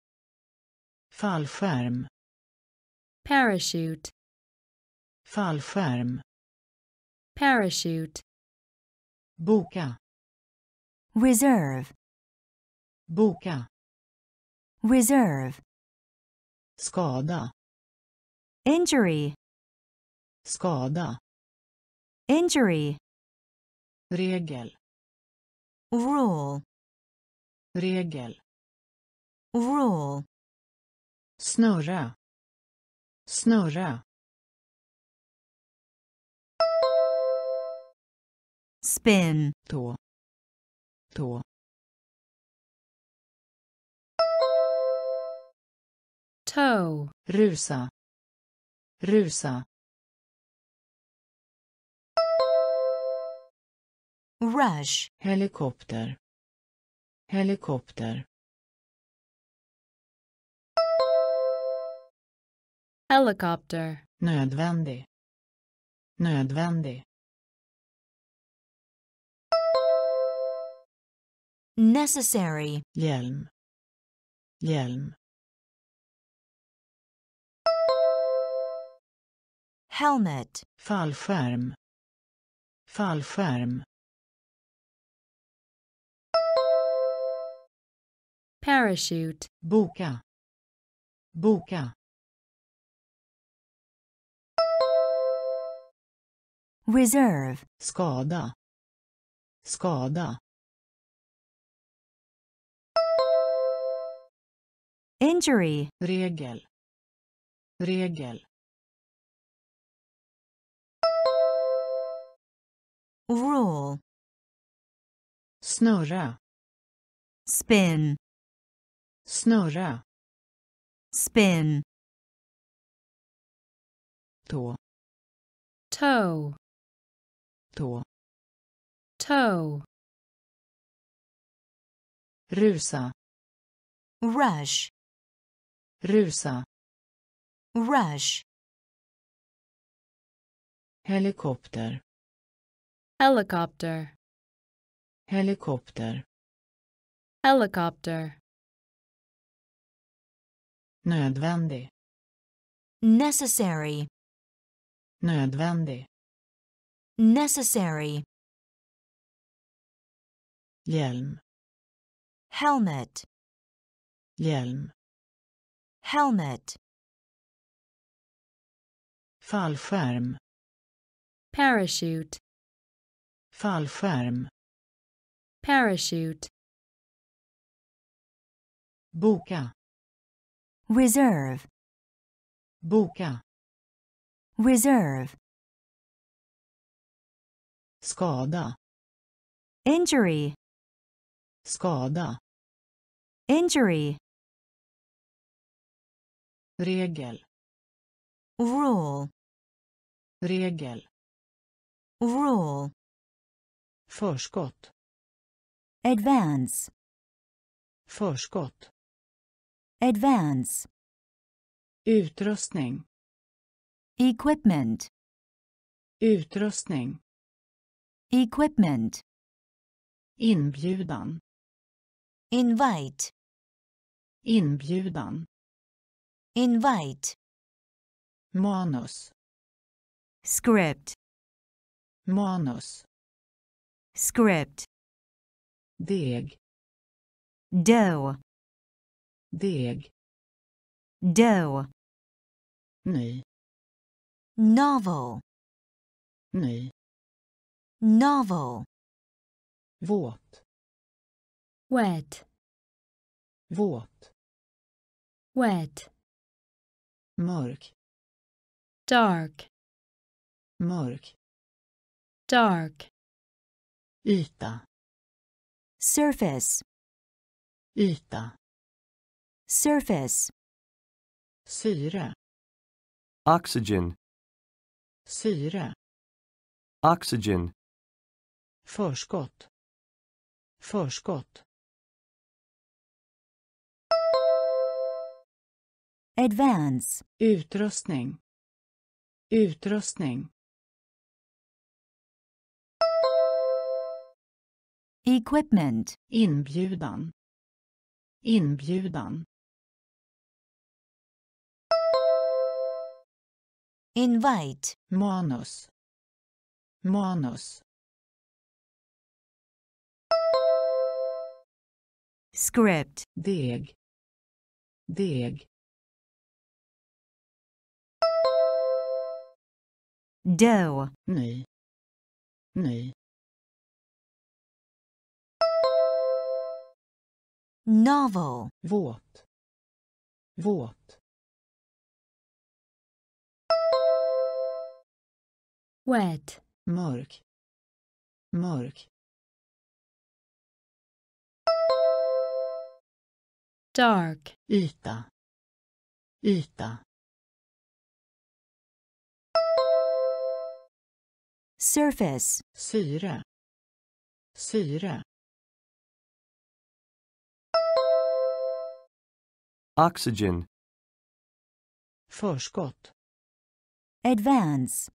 Fallskärm. Parachute. Fallskärm. Parachute. Boka. Reserve. Boka. Reserve. Skada. Injury. Skada. Injury. Regel. Rule. Regel. Rule. Snurra. Snurra. Spin. Tå. Tå. Toe. Rusa. Rusa. Rush. Helikopter. Helikopter. Helicopter. Nödvändig. Nödvändig. Necessary. Hjälm. Hjälm. Helmet. Fallskärm. Fallskärm. Parachute. Boka. Boka. Reserve. Skada. Skada. Injury. Regel. Regel. Rule, snurra, spin, snurra, spin, tå, toe, tå, toe, rusa, rush, rusa, rush, helikopter, helicopter, helikopter, helicopter, nödvändig, necessary, nödvändig, necessary, hjälm, helmet, hjälm, helmet, fallskärm, parachute, fallskärm, parachute, boka, reserve, boka, reserve, skada, injury, skada, injury, regel, rule, regel, rule, förskott, advance, förskott, advance, utrustning, equipment, utrustning, equipment, inbjudan, invite, inbjudan, invite, manus, script, manus, script, deg, dough, deg, dough, ny, novel, ny, novel, våt, wet, våt, wet, mörk, dark, mörk, dark, yta, surface, yta, surface, syre, Oxygen. syre, Oxygen. förskott, förskott, advance, utrustning, utrustning, equipment, inbjudan, inbjudan, invite, manus, manus, script, deg, deg, dough, ny, ny, novel, våt, våt, wet, mörk, mörk, dark, yta, yta, surface, syre, syre, Oxygen. förskott, advance,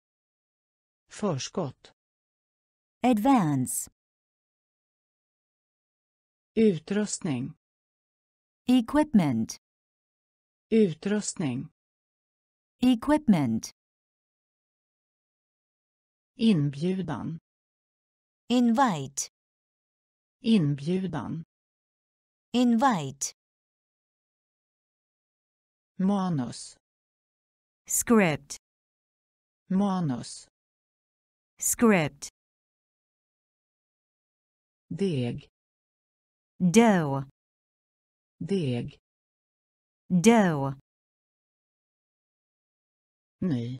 förskott, advance, utrustning, equipment, utrustning, equipment, inbjudan, invite, inbjudan, invite, manus, script, manus, script, deg, dough, deg, dough, ny,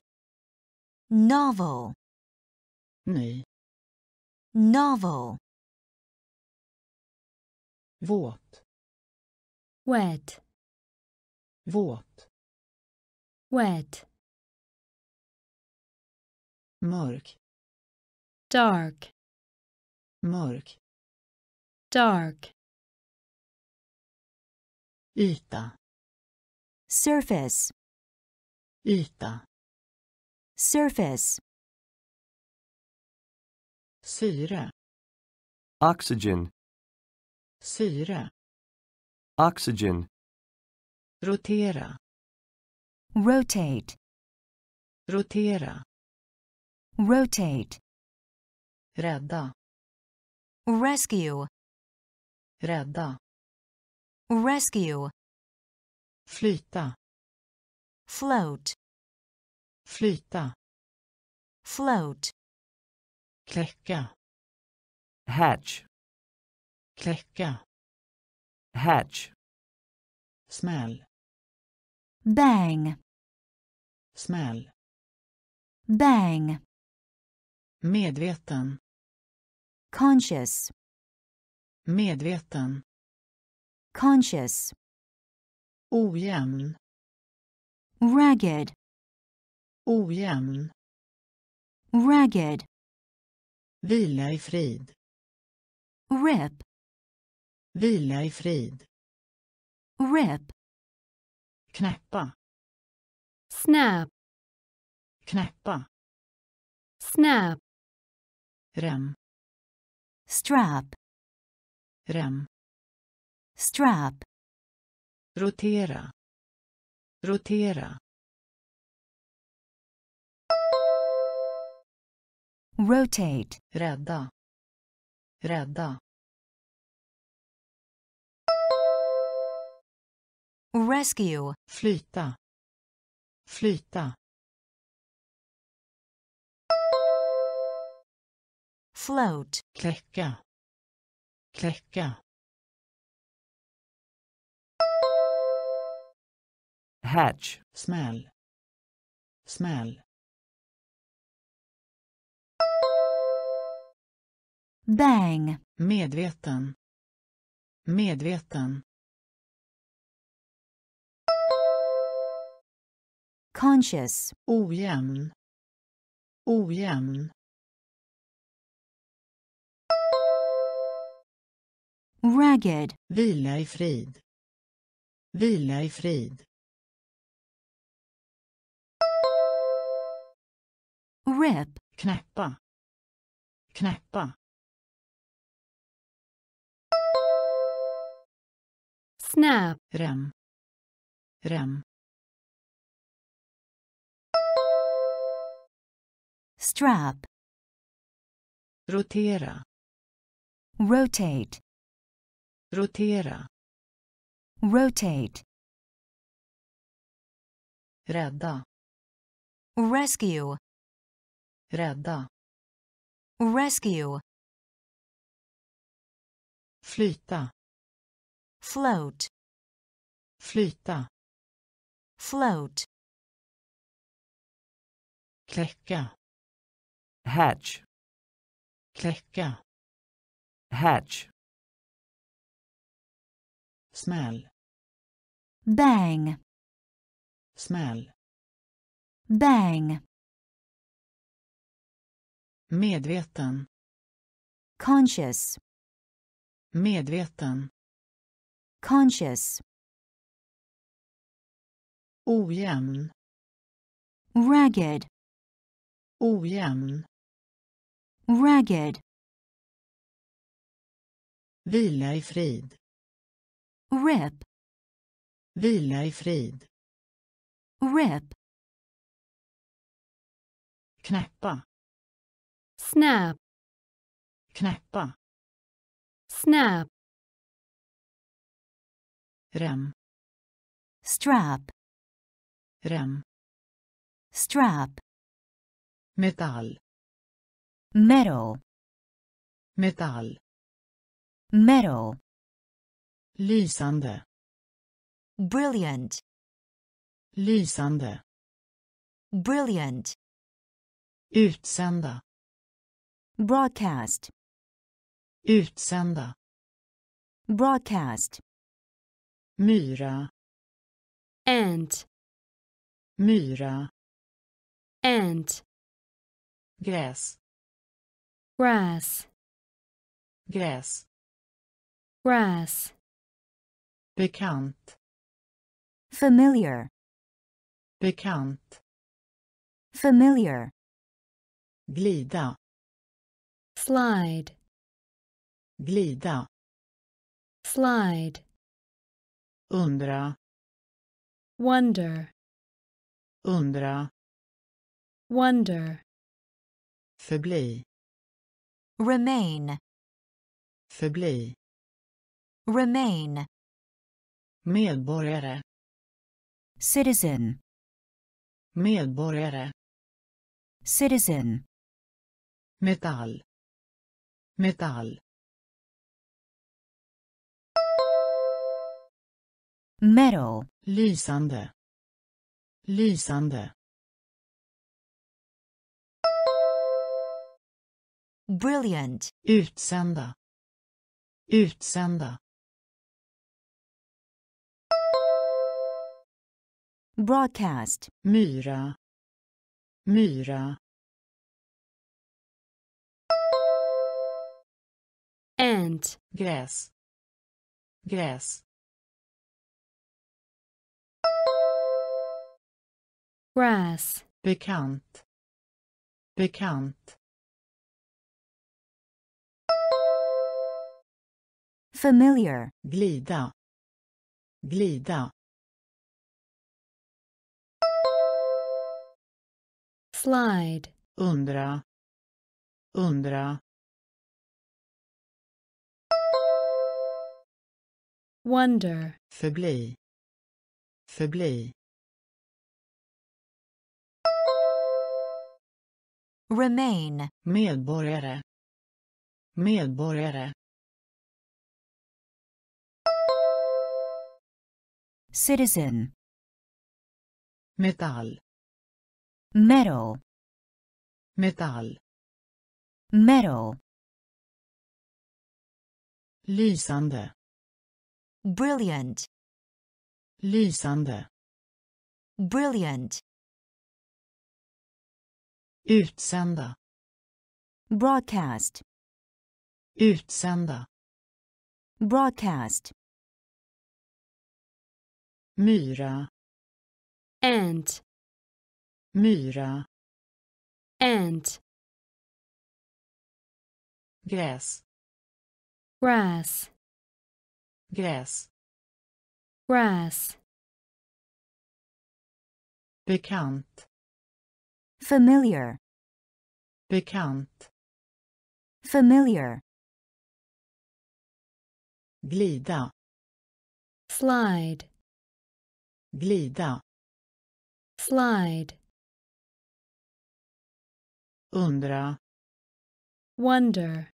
novel, ny, novel, våt, wet, våt, wet, mörk, dark, mörk, dark, yta, surface, yta, surface, syre, oxygen, syre, oxygen, rotera, rotate, rotera, rotate, rädda, rescue, rädda, rescue, flyta, float, flyta, float, kläcka, hatch, kläcka, hatch, smäll, bang, smäll, bang, medveten, conscious, medveten, conscious, ojämn, ragged, ojämn, ragged, vila i frid, rip, vila i frid, rip, knäppa, snap, knäppa, snap, rem, strap, rem, strap, rotera, rotera, rotate, rädda, rädda, rescue, flyta, flyta, float, kläcka, kläcka, hatch, smäll, smäll, bang, medveten, medveten, conscious, ojämn, ojämn, ragged, vila i frid, vila i frid, rip, knäppa, knäppa, snap, rem, rem, strap, rotera, rotate, rotera, rotate, rädda, rescue, rädda, rescue, flyta, float, flyta, float, kläcka, hatch, kläcka, hatch, smäll, bang, smäll, bang, medveten, conscious, medveten, conscious, ojämn, ragged, ojämn, ragged, vila i frid, rip, vila i frid, rip, knäppa, snap, knäppa, snap, rem, strap, rem, strap, metall, metal, metall, metal, lysande, brilliant, lysande, brilliant, utsända, broadcast, Utsända. broadcast, Myra. ant, Myra. ant, Gräs. Grass, Gräs. grass, Bekant. familiar, Bekant. familiar, Glida. slide, Glida. slide, Undra. wonder, Undra. wonder, Förbli. Remain, Förbli. remain, Medborgare. citizen, Medborgare. citizen, Metall. Metall. metal, Lysande. Lysande. Brilliant, Utsända. Utsända. broadcast, Myra. Myra. ant, Gräs. Gräs. grass, Bekant. Bekant. Familiar, Glida. Glida. slide, Undra. Undra. wonder, Förbli. Förbli. remain, Medborgare. Medborgare. Citizen, Metall. metal, Metall. metal, Lysande. brilliant, Lysande. brilliant, Utsända. broadcast, Utsända. broadcast, Myra. ant, Myra. ant, Gräs. grass, Gräs. grass, Bekant. familiar, Bekant. familiar, Glida. slide, Glida. slide, Undra. wonder,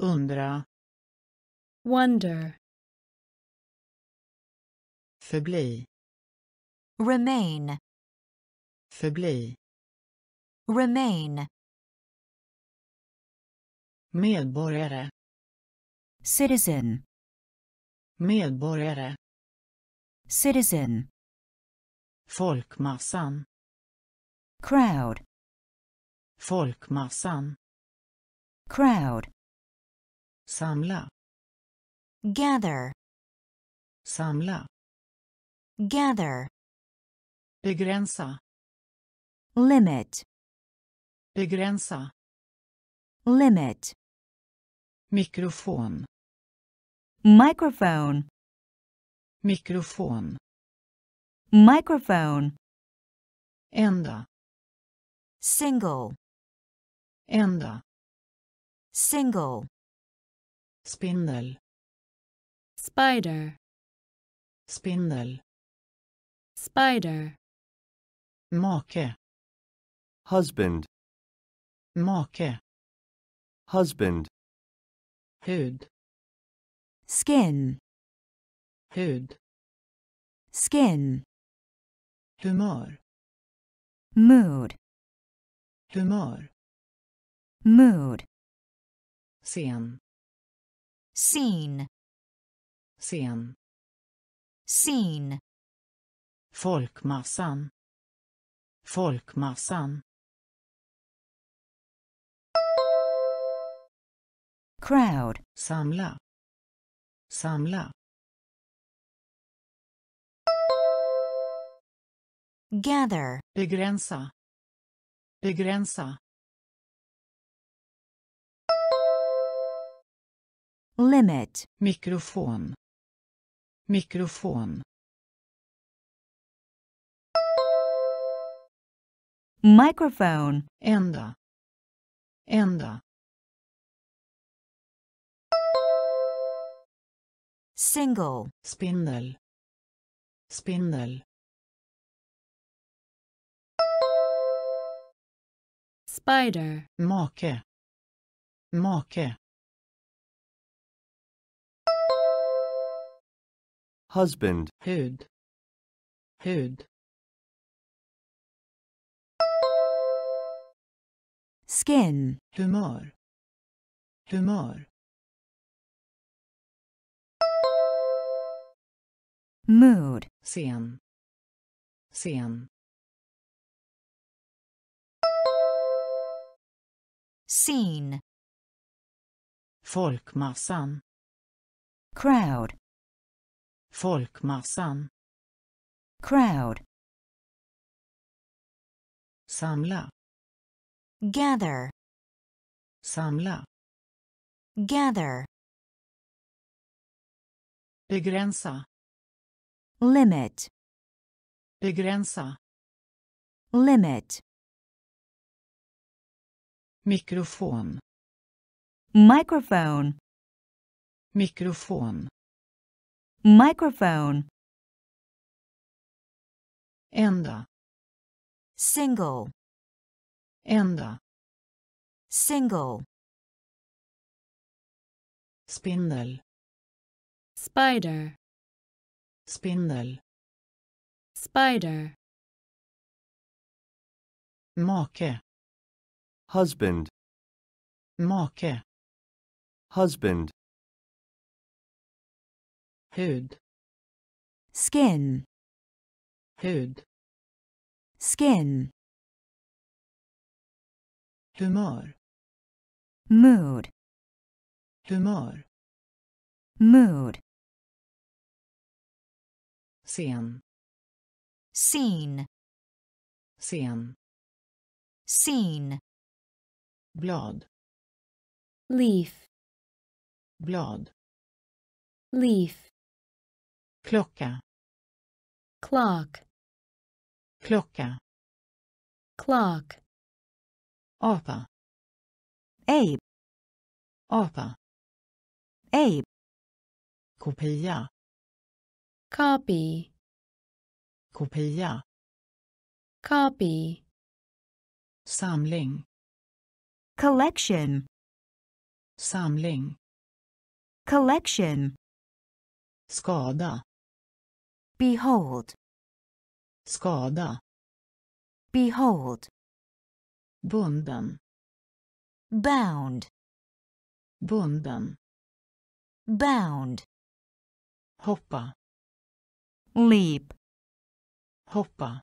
Undra. wonder, Förbli. remain, Förbli. remain, Medborgare. citizen, Medborgare. Citizen, Folkmassan. crowd, Folkmassan. crowd, Samla. gather, Samla. gather, Begränsa. limit, Begränsa. limit, Mikrofon. microphone, Mikrofon. microphone, Enda. single, Enda. single, Spindel. spider, Spindel. spider, Make. husband, Make. husband, Hud. skin, Hud. skin, Humör. mood, Humör. mood, Sen. scene, scen, scene, folkmassan, folkmassan, crowd, samla, samla, gather, begränsa, begränsa, limit, mikrofon, mikrofon, microphone, enda, enda, single, spindel, spindel, spider, make, make, husband, hud, hud, skin, humör, humör, mood, scen, scen, scene, folkmassan, crowd, folkmassan, crowd, samla, gather, samla, gather, begränsa, limit, begränsa, limit, mikrofon, microphone, mikrofon, microphone, enda, single, enda, single, spindel, spider, spindel, spider, make, husband, make, husband, hud, skin, hud, skin, humör, mood, humör, mood, scen, scene, scen, scene, blad, leaf, blad, leaf, klocka, clock, klocka, clock, apa, ape, apa, ape, kopia, copy, kopia, copy, samling, collection, samling, collection, skada, behold, skada, behold, bunden, bound, bunden, bound, hoppa, leap, hoppa,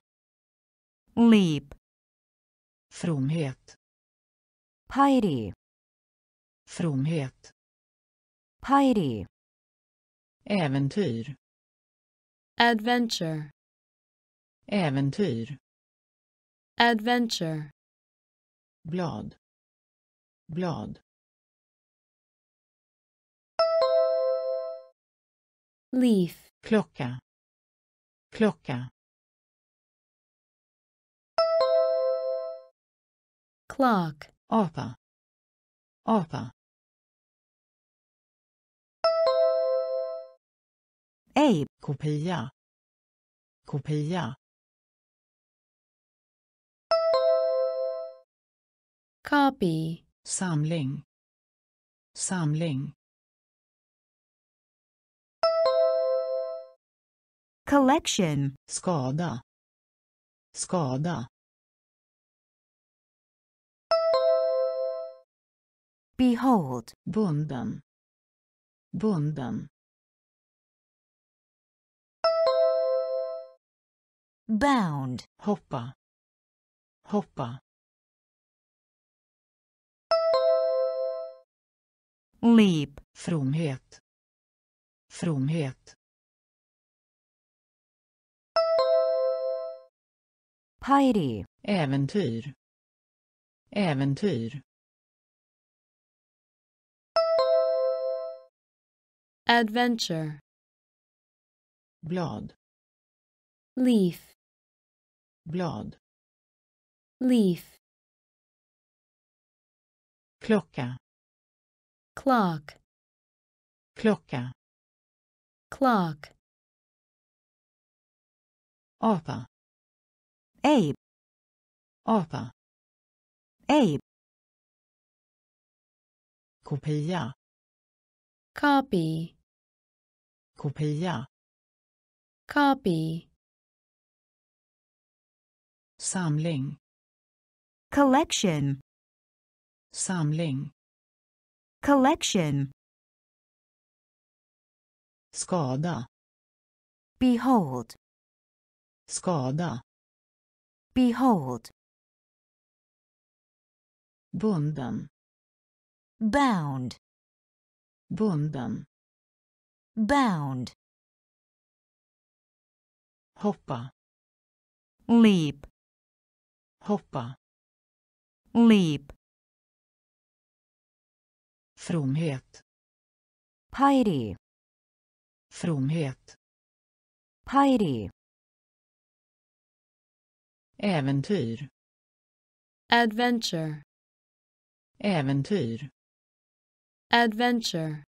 leap, fromhet, piety, fromhet, piety, äventyr, adventure, äventyr, adventure, blad, blad, leaf, klocka, klocka, clock, apa, apa, ape, kopia, kopia, copy, samling, samling, collection, skada, skada, behold, bunden, bunden, bound, hoppa, hoppa, leap, fromhet, fromhet, piety, äventyr, äventyr, adventure, blad, leaf, blad, leaf, klocka, clock, klocka, clock, apa, ape, apa, ape, kopia, copy, kopia, copy, samling, collection, samling, collection, skada, behold, skada, behold, bunden, bound, bunden, bound, hoppa, leap, hoppa, leap, fromhet, piety, fromhet, piety, äventyr, adventure, äventyr, adventure,